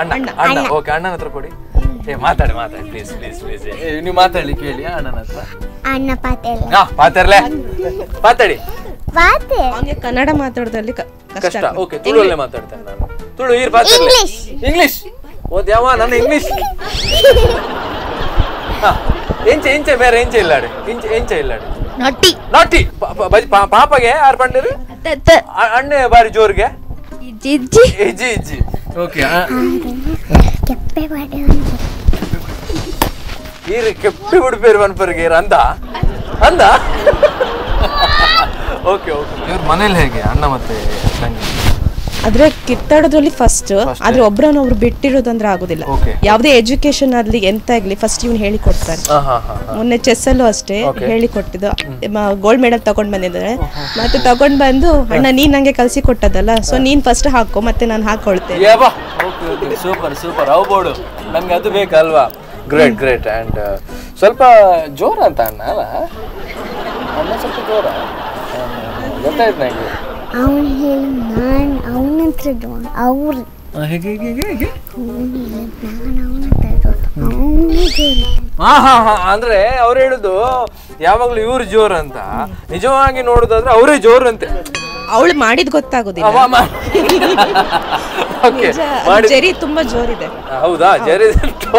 Speaker 1: ಅಣ್ಣ ಅಣ್ಣ ಓಕೆ ಅಣ್ಣನ ಹತ್ರ ಕೊಡಿ. ಏ ಮಾತಾಡಿ ಮಾತಾಡಿ. ಪ್ಲೀಸ್ ಪ್ಲೀಸ್ ಪ್ಲೀಸ್ ನೀವು ಮಾತಾಡಿ ಕೇಳಿ ಅಣ್ಣನ ಹತ್ರ.
Speaker 3: ಅಣ್ಣ ಪಾತೆಲ್ಲ.
Speaker 1: ಹಾ ಮಾತಾಡ್ಲೆ ಮಾತಾಡಿ
Speaker 4: ಅವನಿಗೆ ಕನ್ನಡ ಮಾತಾಡೋದ್ರಲ್ಲಿ ಕ- ಕಷ್ಟ
Speaker 1: ಕಷ್ಟ. ಓಕೆ ತುಳುವಲ್ಲೇ ಮಾತಾಡ್ತೇನೆ ನಾನು. ತುಳು ಈರ್ ಮಾತಾಡ್ಲೆ ಇಂಗ್ಲಿಷ್ ಓದ್ ಯಾವ ನನ್ನ ಇಂಗ್ಲಿಷ್ ಹಾ. ಎಂಚೆ ಎಂಚೆ ಬೇರೆ ಎಂಚೆ ಇಲ್ಲಾಡಿ ಇಂಚೆ ಎಂಚೆ ಇಲ್ಲಾಡಿ
Speaker 2: ನೊಟ್ಟಿ.
Speaker 1: ನಾಟಿ ಪಾ- ಪಾಪಗೆ ಆರ್ ಪಂಡಿರು ಅಣ್ಣ ಬಾರಿ ಜೋರ್ಗೆ? ಇಜ್ಜಿ ಇಜ್ಜಿ. ಓಕೆ
Speaker 3: ಕೆಪ್ಪೆ ಪಾಟೆ
Speaker 1: ಕೆಪ್ಪಿ ಬಿಡ್ಬೇರು ಮನ್ಪರ್ಗೆ ಈರ್ ಅಂದ ಅಂದ ಓಕೆ ಓಕೆ ಇವ್ರ ಮನೇಲಿ ಹೇಗೆ ಅಣ್ಣ ಮತ್ತೆ ತಂಗಿ?
Speaker 4: ಆದ್ರೆ ಕಿತ್ತಾಡೋದ್ರಲ್ಲಿ ಫಸ್ಟ್ ಆದ್ರೆ ಒಬ್ರನ್ನೊಬ್ರು ಬಿಟ್ಟಿರೋದಂದ್ರೆ ಆಗೋದಿಲ್ಲ. ಯಾವುದೇ ಎಜುಕೇಶನ್ ಆಗ್ಲಿ ಎಂತ ಆಗ್ಲಿ ಫಸ್ಟ್ ಇವ್ನು ಹೇಳಿ
Speaker 1: ಕೊಡ್ತಾರೆ
Speaker 4: ಮೊನ್ನೆ ಚೆಸ್ ಅಲ್ಲೂ ಅಷ್ಟೇ. ಹೇಳಿ ಕೊಟ್ಟಿದ್ದು ಗೋಲ್ಡ್ ಮೆಡಲ್ ತಗೊಂಡ್ ಬಂದಿದ್ದಾರೆ. ಮತ್ತೆ ತಗೊಂಡ್ ಬಂದು ಅಣ್ಣ ನೀನ್ ನಂಗೆ ಕಲ್ಸಿ ಕೊಟ್ಟದಲ್ಲ ಸೊ ನೀನ್ ಫಸ್ಟ್ ಹಾಕೋ ಮತ್ತೆ ನಾನು ಹಾಕೊಳ್ತೇನೆ.
Speaker 1: ಸೂಪರ್ ಸೂಪರ್ ಬೋರ್ಡು ನಮ್ಗೆ ಅದು ಬೇಕಲ್ವಾ? ಗ್ರೇಟ್ ಗ್ರೇಟ್ ಆ್ಯಂಡ್ ಸ್ವಲ್ಪ ಜೋರ ಅಂತ ಅಣ್ಣ ಅಲ್ಲ? ಅಣ್ಣ ಸ್ವಲ್ಪ ಜೋರ. ಗೊತ್ತಾಯ್ತು ನನಗೆ
Speaker 3: ಅವನು ಹೇಳಿ ನಾನು ಅವನ ಹತ್ರ ಅವ್ರ.
Speaker 1: ಹೇಗೆ ಹೇಗೆ ಹೇಗೆ ಅಂದ್ರೆ ಅವ್ರು ಹೇಳುದು ಯಾವಾಗ್ಲೂ ಇವ್ರು ಜೋರ್ ಅಂತ. ನಿಜವಾಗಿ ನೋಡುದಾದ್ರೆ ಅವರೇ ಜೋರ್ ಅಂತೆ.
Speaker 4: ಅವಳು ಮಾಡಿದ್ ಗೊತ್ತಾಗೋದಿಲ್ಲ.
Speaker 1: ಓಕೆ. ಮಾಡಿ
Speaker 4: ತುಂಬಾ ಜೋರಿದೆ.
Speaker 1: ಹೌದಾ? ಜೆರಿ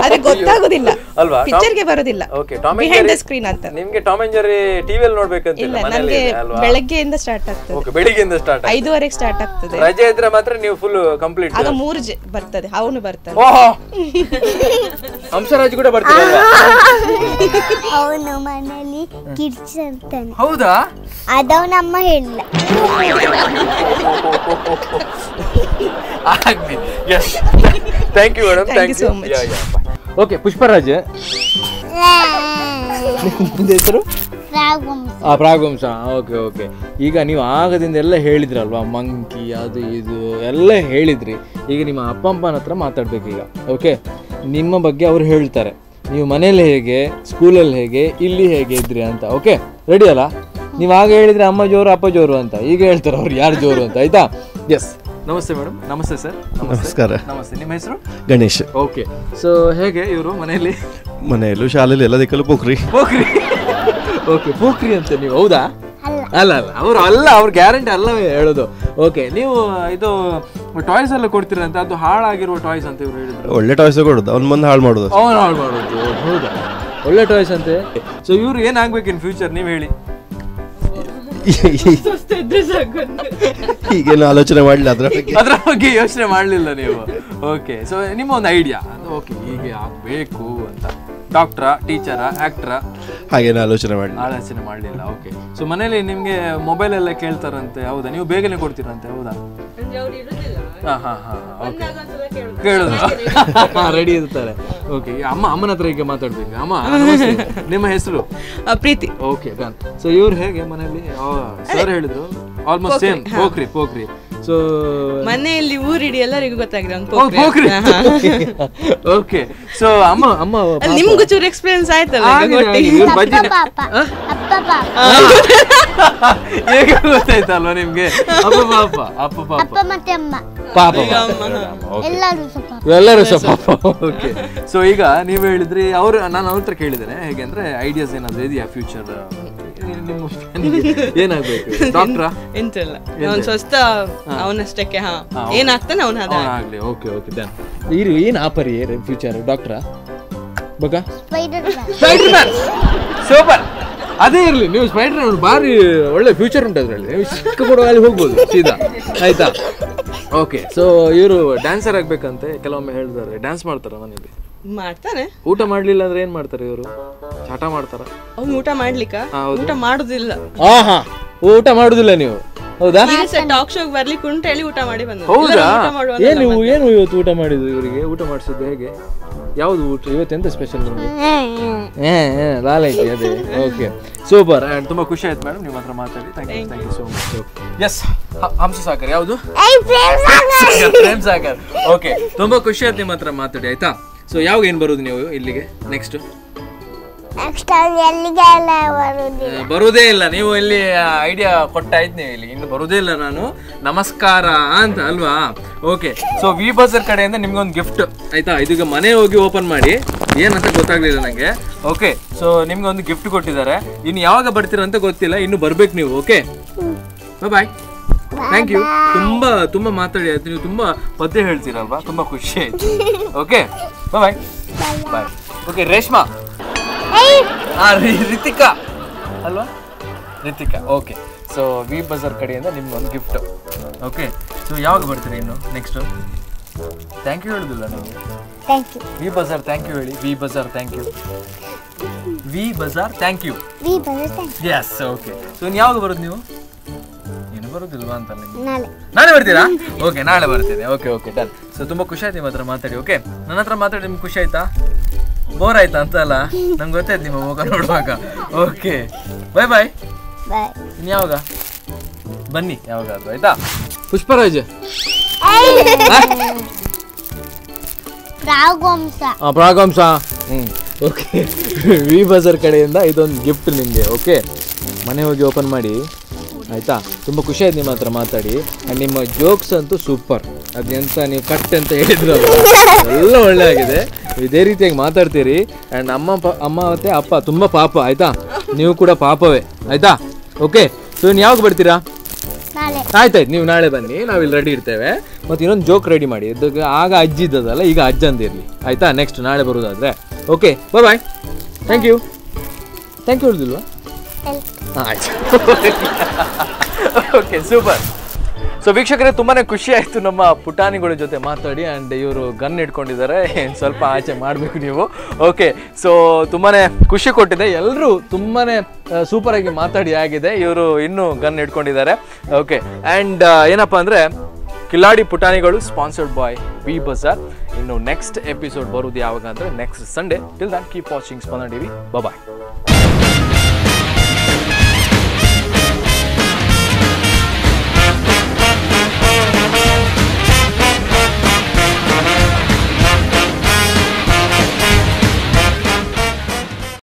Speaker 4: ಅದೇ ಗೊತ್ತಾಗೋದಿಲ್ಲ.
Speaker 1: ಅಲ್ವಾ?
Speaker 4: ಪಿಕ್ಚರ್ಗೆ ಬರೋದಿಲ್ಲ.
Speaker 1: Okay Tom
Speaker 4: behind the screen ಅಂತ.
Speaker 1: ನಿಮಗೆ ಟಾಮ್ ಅಂಡ್ ಜೆರಿ ಟಿವಿ ಅಲ್ಲಿ
Speaker 4: ಅಂತ
Speaker 1: ಇಲ್ಲ
Speaker 4: ನನಗೆ
Speaker 1: ಅಲ್ವಾ?
Speaker 4: ಬೆಳಗ್ಗೆಯಿಂದ ಸ್ಟಾರ್ಟ್ ಆಗ್ತದೆ.
Speaker 1: ಓಕೆ ಬೆಳಗ್ಗೆಯಿಂದ ಸ್ಟಾರ್ಟ್
Speaker 4: ಐದುವರೆಗೆ ಸ್ಟಾರ್ಟ್ ಆಗ್ತದೆ.
Speaker 1: ರಜೆ ಇದ್ರೆ ಮಾತ್ರ ನೀವು ಫುಲ್ ಕಂಪ್ಲೀಟ್
Speaker 4: ಆಗ ಮೂರು ಬರ್ತದೆ ಅವನು ಬರ್ತಾನೆ
Speaker 1: ಓಹೋ! ಹಂಸರಾಜ್ ಕೂಡ ಬರ್ತಾನೆ
Speaker 3: ಅವನು ಮನೆಯಲ್ಲಿ ಕಿಡ್ಸ್ ಅಂತಾನೆ.
Speaker 1: ಹೌದಾ?
Speaker 3: ಅದವನಮ್ಮ ಹೇಳಿಲ್ಲ.
Speaker 1: ಆಗ್ಲಿ. Yes thank you madam
Speaker 4: Thank
Speaker 1: thank
Speaker 4: you.
Speaker 1: You
Speaker 4: so much
Speaker 1: okay Pushparaj ನಿಮ್ದು ಹೆಸರು? ಆ ಪ್ರಾಗುಂಸ ಓಕೆ ಓಕೆ ಈಗ ನೀವು ಆಗದಿಂದ ಎಲ್ಲ ಹೇಳಿದ್ರಲ್ವಾ? ಮಂಕಿ ಅದು ಇದು ಎಲ್ಲ ಹೇಳಿದ್ರಿ. ಈಗ ನಿಮ್ಮ ಅಪ್ಪ ಅಮ್ಮನ ಹತ್ರ ಮಾತಾಡ್ಬೇಕು ಈಗ. ಓಕೆ ನಿಮ್ಮ ಬಗ್ಗೆ ಅವ್ರು ಹೇಳ್ತಾರೆ. ನೀವು ಮನೇಲಿ ಹೇಗೆ ಸ್ಕೂಲಲ್ಲಿ ಹೇಗೆ ಇಲ್ಲಿ ಹೇಗೆ ಇದ್ರಿ ಅಂತ. ಓಕೆ ರೆಡಿ ಅಲ್ಲ? ನೀವು ಆಗ ಹೇಳಿದ್ರೆ ಅಮ್ಮ ಜೋರು ಅಪ್ಪ ಜೋರು ಅಂತ. ಈಗ ಹೇಳ್ತಾರೆ ಅವ್ರು ಯಾರು ಜೋರು ಅಂತ. ಆಯ್ತಾ? ಎಸ್ ನಮಸ್ತೆ ಮೇಡಮ್. ನಮಸ್ತೆ ಸರ್.
Speaker 5: ನಮಸ್ಕಾರ.
Speaker 1: ನಮಸ್ತೆ. ನಿಮ್ಮ ಹೆಸರು?
Speaker 5: ಗಣೇಶ್.
Speaker 1: ಓಕೆ. ಸೊ ಹೇಗೆ ಇವರು ಮನೆಯಲ್ಲಿ?
Speaker 5: ಮನೆಯಲ್ಲೂ ಶಾಲೆಯಲ್ಲಿ ಎಲ್ಲ ದಿಕ್ಕಲ್ಲೂ ಪೋಖ್ರಿ.
Speaker 1: ಪೋಖ್ರಿ. ಓಕೆ ಪೋಖ್ರಿ ಅಂತ ನೀವು. ಹೌದಾ? ಅಲ್ಲ. ಅಲ್ಲ ಅವರು ಅಲ್ಲ ಅವ್ರ ಗ್ಯಾರಂಟಿ ಅಲ್ಲವೇ ಹೇಳೋದು. ಓಕೆ ನೀವು ಇದು ಟಾಯ್ಸ್ ಎಲ್ಲ ಕೊಡ್ತೀರಂತ ಅದು ಹಾಳಾಗಿರುವ ಟಾಯ್ಸ್ ಅಂತ ಇವರು ಹೇಳಿದ್ರು.
Speaker 5: ಒಳ್ಳೆ ಟಾಯ್ಸ್ ಕೊಡೋದು. ಅವ್ನ ಬಂದು ಹಾಳು ಮಾಡೋದು
Speaker 1: ಅವ್ನು ಹಾಳು ಮಾಡೋದು. ಹೌದಾ ಒಳ್ಳೆ ಟಾಯ್ಸ್ ಅಂತೆ. ಸೊ ಇವ್ರು ಏನಾಗ್ಬೇಕು ಇನ್ ಫ್ಯೂಚರ್ ನೀವು ಹೇಳಿ.
Speaker 5: ಈಗೇನು ಆಲೋಚನೆ ಮಾಡಲಿಲ್ಲ ಅದರ ಬಗ್ಗೆ.
Speaker 1: ಅದ್ರ ಬಗ್ಗೆ ಯೋಚನೆ ಮಾಡಲಿಲ್ಲ ನೀವು. ಓಕೆ ಸೊ ನಿಮ್ಮ ಒಂದು ಐಡಿಯಾ ಓಕೆ ಹೀಗೆ ಆಗಬೇಕು ಅಂತ. ಡಾಕ್ಟ್ರಾ ಟೀಚರಾ ಆಕ್ಟ್ರಾ
Speaker 5: ಹಾಗೇನು ಆಲೋಚನೆ ಮಾಡಲಿಲ್ಲ.
Speaker 1: ಆಲೋಚನೆ ಮಾಡಲಿಲ್ಲ ಓಕೆ ಸೊ ಮನೇಲಿ ನಿಮಗೆ ಮೊಬೈಲ್ ಎಲ್ಲ ಕೇಳ್ತಾರಂತೆ ಹೌದಾ? ನೀವು ಬೇಗನೆ ಕೊಡ್ತೀರಂತೆ ಹೌದಾ? ಕೇಳುದು. ರೆಡಿ ಇರ್ತಾರೆ. ಓಕೆ ಅಮ್ಮ ಅಮ್ಮನ ಹತ್ರ ಈಗ ಮಾತಾಡ್ಬೇಕು ಅಮ್ಮ. ನಿಮ್ಮ ಹೆಸರು?
Speaker 4: ಪ್ರೀತಿ.
Speaker 1: Okay done. ಸೊ ಇವ್ರು ಹೇಗೆ ಮನೆಯಲ್ಲಿ? ಸರ್ ಹೇಳಿದ್ರು. ಆಲ್ಮೋಸ್ಟ್ ಸೇಮ್ ಪೋಖ್ರಿ ಪೋಖ್ರಿ. ಸೊ
Speaker 4: ಮನೆಯಲ್ಲಿ ಊರಿಡಿ ಎಲ್ಲರಿಗೂ ಗೊತ್ತಾಗಿದೆ ಒಂದು
Speaker 1: ಪೋಖ್ರಿ ಓಕೆ. ಸೊ ಅಮ್ಮ ಅಮ್ಮ.
Speaker 4: ನಿಮ್ಗೂ ಚೂರು ಎಕ್ಸ್ಪೀರಿಯನ್ಸ್ ಆಯ್ತಲ್ಲ ಈಗ
Speaker 1: ಹೇಗೆ ಗೊತ್ತಾಯ್ತಲ್ವಾ ನಿಮ್ಗೆ? ಅಪ್ಪ ಪಾಪ ಅಪ್ಪ ಪಾಪ.
Speaker 3: ಅಪ್ಪ ಮತ್ತೆ ಅಮ್ಮ.
Speaker 1: ಪಾಪ ಪಾಪ.
Speaker 3: ಎಲ್ಲರೂ ಸ್ವಲ್ಪ
Speaker 1: ಸಹ ಪಾಪ ಓಕೆ ಸೊ ಈಗ ನೀವು ಹೇಳಿದ್ರಿ ಅವ್ರು ನಾನು ಅವ್ರ ಹತ್ರ ಕೇಳಿದ್ದೇನೆ ಹೇಗೆ ಅಂದ್ರೆ ಐಡಿಯಾಸ್ ಏನಾದ್ರು ಇದೆಯಾ ಫ್ಯೂಚರ್ ನಿಮ್ಮ ಏನಾಗ್ಬೇಕು? ಡಾಕ್ಟ್ರಾ
Speaker 6: ಎಂತ ಇಲ್ಲ. ಅವ್ನು ಸ್ವಸ್ಥ ಅವನಷ್ಟಕ್ಕೆ ಹಾ. ಏನಾಗ್ತಾನೆ ಅವನ ಅದ
Speaker 1: ಆಗ್ಲಿ. ಓಕೆ ಓಕೆ ಡನ್ ಇರು ಏನು ಆಪರಿ ಫ್ಯೂಚರ್ ಡಾಕ್ಟ್ರಾ
Speaker 2: ಸ್ಪೈಡರ್
Speaker 1: ಸೂಪರ್ ಅದೇ ಇರಲಿ ನೀವು ಸ್ಪೈಡರ್ ಭಾರಿ ಒಳ್ಳೆ ಫ್ಯೂಚರ್ ಉಂಟು ಅದರಲ್ಲಿ. ನೀವು ಚಿಕ್ಕ ಅಲ್ಲಿ ಹೋಗ್ಬೋದು ಸೀದಾ. ಆಯ್ತಾ? ಓಕೆ ಸೊ ಇವರು ಡ್ಯಾನ್ಸರ್ ಆಗ್ಬೇಕಂತೆ ಕೆಲವೊಮ್ಮೆ ಹೇಳ್ತಾರೆ. ಡ್ಯಾನ್ಸ್ ಮಾಡ್ತಾರ ಮನೇಲಿ?
Speaker 6: ಮಾಡ್ತಾರೆ.
Speaker 1: ಊಟ ಮಾಡ್ಲಿಲ್ಲ ಅಂದ್ರೆ ಏನ್ ಮಾಡ್ತಾರೆ ಇವರು? ಚಾಟ ಮಾಡ್ತಾರ?
Speaker 6: ಊಟ ಮಾಡ್ಲಿಕ್ಕ. ಊಟ ಮಾಡುದಿಲ್ಲ.
Speaker 1: ಹಾ ಊಟ ಮಾಡುದಿಲ್ಲ ನೀವು. ಹೌದಾ?
Speaker 6: ಟಾಕ್ ಶೋಗೆ ಬರ್ಲಿಕ್ಕೆ ಉಂಟು ಹೇಳಿ ಊಟ ಮಾಡಿ ಬಂದ
Speaker 1: ಹೌದಾ? ಏನು ಏನು ಇವತ್ತು ಊಟ ಮಾಡಿದ್ದು ಇವರಿಗೆ? ಊಟ ಮಾಡಿಸಿದ್ದು ಹೇಗೆ? ಯಾವುದು ಊಟ? ಇವತ್ತು ಎಂತ ಸ್ಪೆಷಲ್ ನಿಮಗೆ ಲಾಲೈತಿ ಅದೇ. ಓಕೆ ಸೂಪರ್ ಆ್ಯಂಡ್ ತುಂಬ ಖುಷಿ ಆಯ್ತು ಮೇಡಮ್ ನಿಮ್ಮ ಹತ್ರ ಮಾತಾಡಿ. Thank you thank you so much yes Hansa Sagar ಯಾವುದು? ಪ್ರೇಮ್ ಸಾಗರ್ ಓಕೆ ತುಂಬ ಖುಷಿ ಆಯ್ತು ನಿಮ್ಮ ಹತ್ರ ಮಾತಾಡಿ ಆಯ್ತಾ? ಸೊ ಯಾವಾಗ ಏನು ಬರೋದು ನೀವು ಇಲ್ಲಿಗೆ ನೆಕ್ಸ್ಟ್
Speaker 3: ಬರುದು
Speaker 1: ಇಲ್ಲ. ನೀವು ಇಲ್ಲಿ ಐಡಿಯಾ ಕೊಟ್ಟಾಯ್ತು ನೀವು ಇಲ್ಲಿ. ಇನ್ನು ಬರುದೇ ಇಲ್ಲ ನಾನು. ನಮಸ್ಕಾರ ಅಂತ ಅಲ್ವಾ? ಓಕೆ ಸೊ ವಿ ಬಜರ್ ಕಡೆಯಿಂದ ನಿಮ್ಗೊಂದು ಗಿಫ್ಟ್ ಆಯ್ತಾ? ಇದೀಗ ಮನೆ ಹೋಗಿ ಓಪನ್ ಮಾಡಿ. ಏನಂತ ಗೊತ್ತಾಗ್ಲಿಲ್ಲ ನನಗೆ ಓಕೆ ಸೊ ನಿಮ್ಗೆ ಒಂದು ಗಿಫ್ಟ್ ಕೊಟ್ಟಿದ್ದಾರೆ. ಇನ್ನು ಯಾವಾಗ ಬರ್ತೀರಾ ಅಂತ ಗೊತ್ತಿಲ್ಲ. ಇನ್ನು ಬರ್ಬೇಕು ನೀವು. ಓಕೆ ಬಾಯ್ ಥ್ಯಾಂಕ್ ಯು ತುಂಬಾ ತುಂಬಾ ಮಾತಾಡಿ. ಆಯ್ತು ನೀವು ತುಂಬಾ ಪದ್ಯ ಹೇಳ್ತೀರಲ್ವಾ? ತುಂಬಾ ಖುಷಿ ಆಯ್ತು. Okay bye bye okay Reshma ಆ, ರಿತಿಕಾ. ಅಲ್ವಾ? Ritika okay so V Bazaar ಕಡೆಯಿಂದ ನಿಮ್ಗೊಂದು ಗಿಫ್ಟ್ ಓಕೆ ಸೊ ಯಾವಾಗ ಬರ್ತೀರಿ ಇನ್ನು? ನೆಕ್ಸ್ಟ್ ಥ್ಯಾಂಕ್ ಯು ಹೇಳುದಿಲ್ಲ ನೀವು.
Speaker 3: Thank you
Speaker 1: V Bazaar thank you ಹೇಳಿ. V Bazaar thank you V Bazaar thank you
Speaker 3: V ಬರುತ್ತೆ
Speaker 1: ಎಸ್ ಓಕೆ ಸೊ ಇನ್ನು ಯಾವಾಗ ಬರೋದು ನೀವು? ಏನು ಬರೋದಿಲ್ವಾ ಅಂತ ನಿಮ್ಗೆ
Speaker 3: ನಾಳೆ.
Speaker 1: ನಾಳೆ ಬರ್ತೀರಾ? ಓಕೆ ನಾಳೆ ಬರ್ತೀನಿ. ಓಕೆ ಓಕೆ ಡನ್ ಸೊ ತುಂಬ ಖುಷಿ ಆಯ್ತು ನಿಮ್ಮ ಹತ್ರ ಮಾತಾಡಿ ಓಕೆ ನನ್ನ ಹತ್ರ ಮಾತಾಡಿ ನಿಮ್ಗೆ ಖುಷಿ ಆಯ್ತಾ? ಬೋರ್ ಆಯ್ತಾ ಅಂತ ಅಲ್ಲ ನಂಗೆ ಗೊತ್ತಾಯ್ತು ನಿಮ್ಮ ಮುಖ ನೋಡುವಾಗ. ಓಕೆ ಬಾಯ್ ಬಾಯ್
Speaker 3: ಇನ್
Speaker 1: ಇನ್ನು ಯಾವಾಗ? ಬನ್ನಿ ಯಾವಾಗಾದ್ರು ಆಯ್ತಾ? ಪುಷ್ಪರಾಜ್ ಪ್ರಾಗಂಸ ಪ್ರಾಗಂಶ ಹ್ಞೂ ಓಕೆ ವಿ ಬಜಾರ್ ಕಡೆಯಿಂದ ಇದೊಂದು ಗಿಫ್ಟ್ ನಿಮಗೆ ಓಕೆ ಮನೆ ಹೋಗಿ ಓಪನ್ ಮಾಡಿ ಆಯಿತಾ? ತುಂಬ ಖುಷಿ ಆಯ್ತು ನಿಮ್ಮ ಹತ್ರ ಮಾತಾಡಿ. ಆ್ಯಂಡ್ ನಿಮ್ಮ ಜೋಕ್ಸ್ ಅಂತೂ ಸೂಪರ್ ಅದೆಂತ ನೀವು ಕಟ್ ಅಂತ ಹೇಳಿದ್ರು ಎಲ್ಲ ಒಳ್ಳೆ ಆಗಿದೆ. ಇದೇ ರೀತಿಯಾಗಿ ಮಾತಾಡ್ತೀರಿ. ಆ್ಯಂಡ್ ಅಮ್ಮ ಪ ಅಮ್ಮ ಮತ್ತು ಅಪ್ಪ ತುಂಬ ಪಾಪ ಆಯಿತಾ? ನೀವು ಕೂಡ ಪಾಪವೇ ಆಯಿತಾ? ಓಕೆ ಸೊ ಇನ್ನು ಯಾವಾಗ ಬರ್ತೀರಾ? ಆಯ್ತಾಯ್ತು ನೀವು ನಾಳೆ ಬನ್ನಿ ನಾವಿಲ್ಲಿ ರೆಡಿ ಇರ್ತೇವೆ. ಮತ್ತು ಇನ್ನೊಂದು ಜೋಕ್ ರೆಡಿ ಮಾಡಿ. ಇದಕ್ಕೆ ಆಗ ಅಜ್ಜಿ ಇದ್ದದಲ್ಲ ಈಗ ಅಜ್ಜಂದಿರಲಿ ಆಯಿತಾ? ನೆಕ್ಸ್ಟ್ ನಾಳೆ ಬರೋದಾದರೆ. Okay bye bye thank you thank you ಹೇಳಿಲ್ವಾ ಆಯ್ತು. ಓಕೆ ಸೂಪರ್ ಸೊ ವೀಕ್ಷಕರೇ ತುಂಬಾ ಖುಷಿ ಆಯಿತು ನಮ್ಮ ಪುಟಾಣಿಗಳ ಜೊತೆ ಮಾತಾಡಿ ಆ್ಯಂಡ್ ಇವರು ಗನ್ ಇಟ್ಕೊಂಡಿದ್ದಾರೆ. ಸ್ವಲ್ಪ ಆಚೆ ಮಾಡಬೇಕು ನೀವು. ಓಕೆ ಸೊ ತುಂಬಾ ಖುಷಿ ಕೊಟ್ಟಿದೆ. ಎಲ್ಲರೂ ತುಂಬಾ ಸೂಪರಾಗಿ ಮಾತಾಡಿ ಆಗಿದೆ. ಇವರು ಇನ್ನೂ ಗನ್ ಇಟ್ಕೊಂಡಿದ್ದಾರೆ. ಓಕೆ ಆ್ಯಂಡ್ ಏನಪ್ಪ ಅಂದರೆ ಕಿಲಾಡಿ ಪುಟಾಣಿಗಳು ಸ್ಪಾನ್ಸರ್ಡ್ ಬಾಯ್ ವಿ ಬಜಾರ್ ಇನ್ನು ನೆಕ್ಸ್ಟ್ ಎಪಿಸೋಡ್ ಬರೋದು ಯಾವಾಗ ಅಂದರೆ next Sunday till then keep watching Spandana TV bye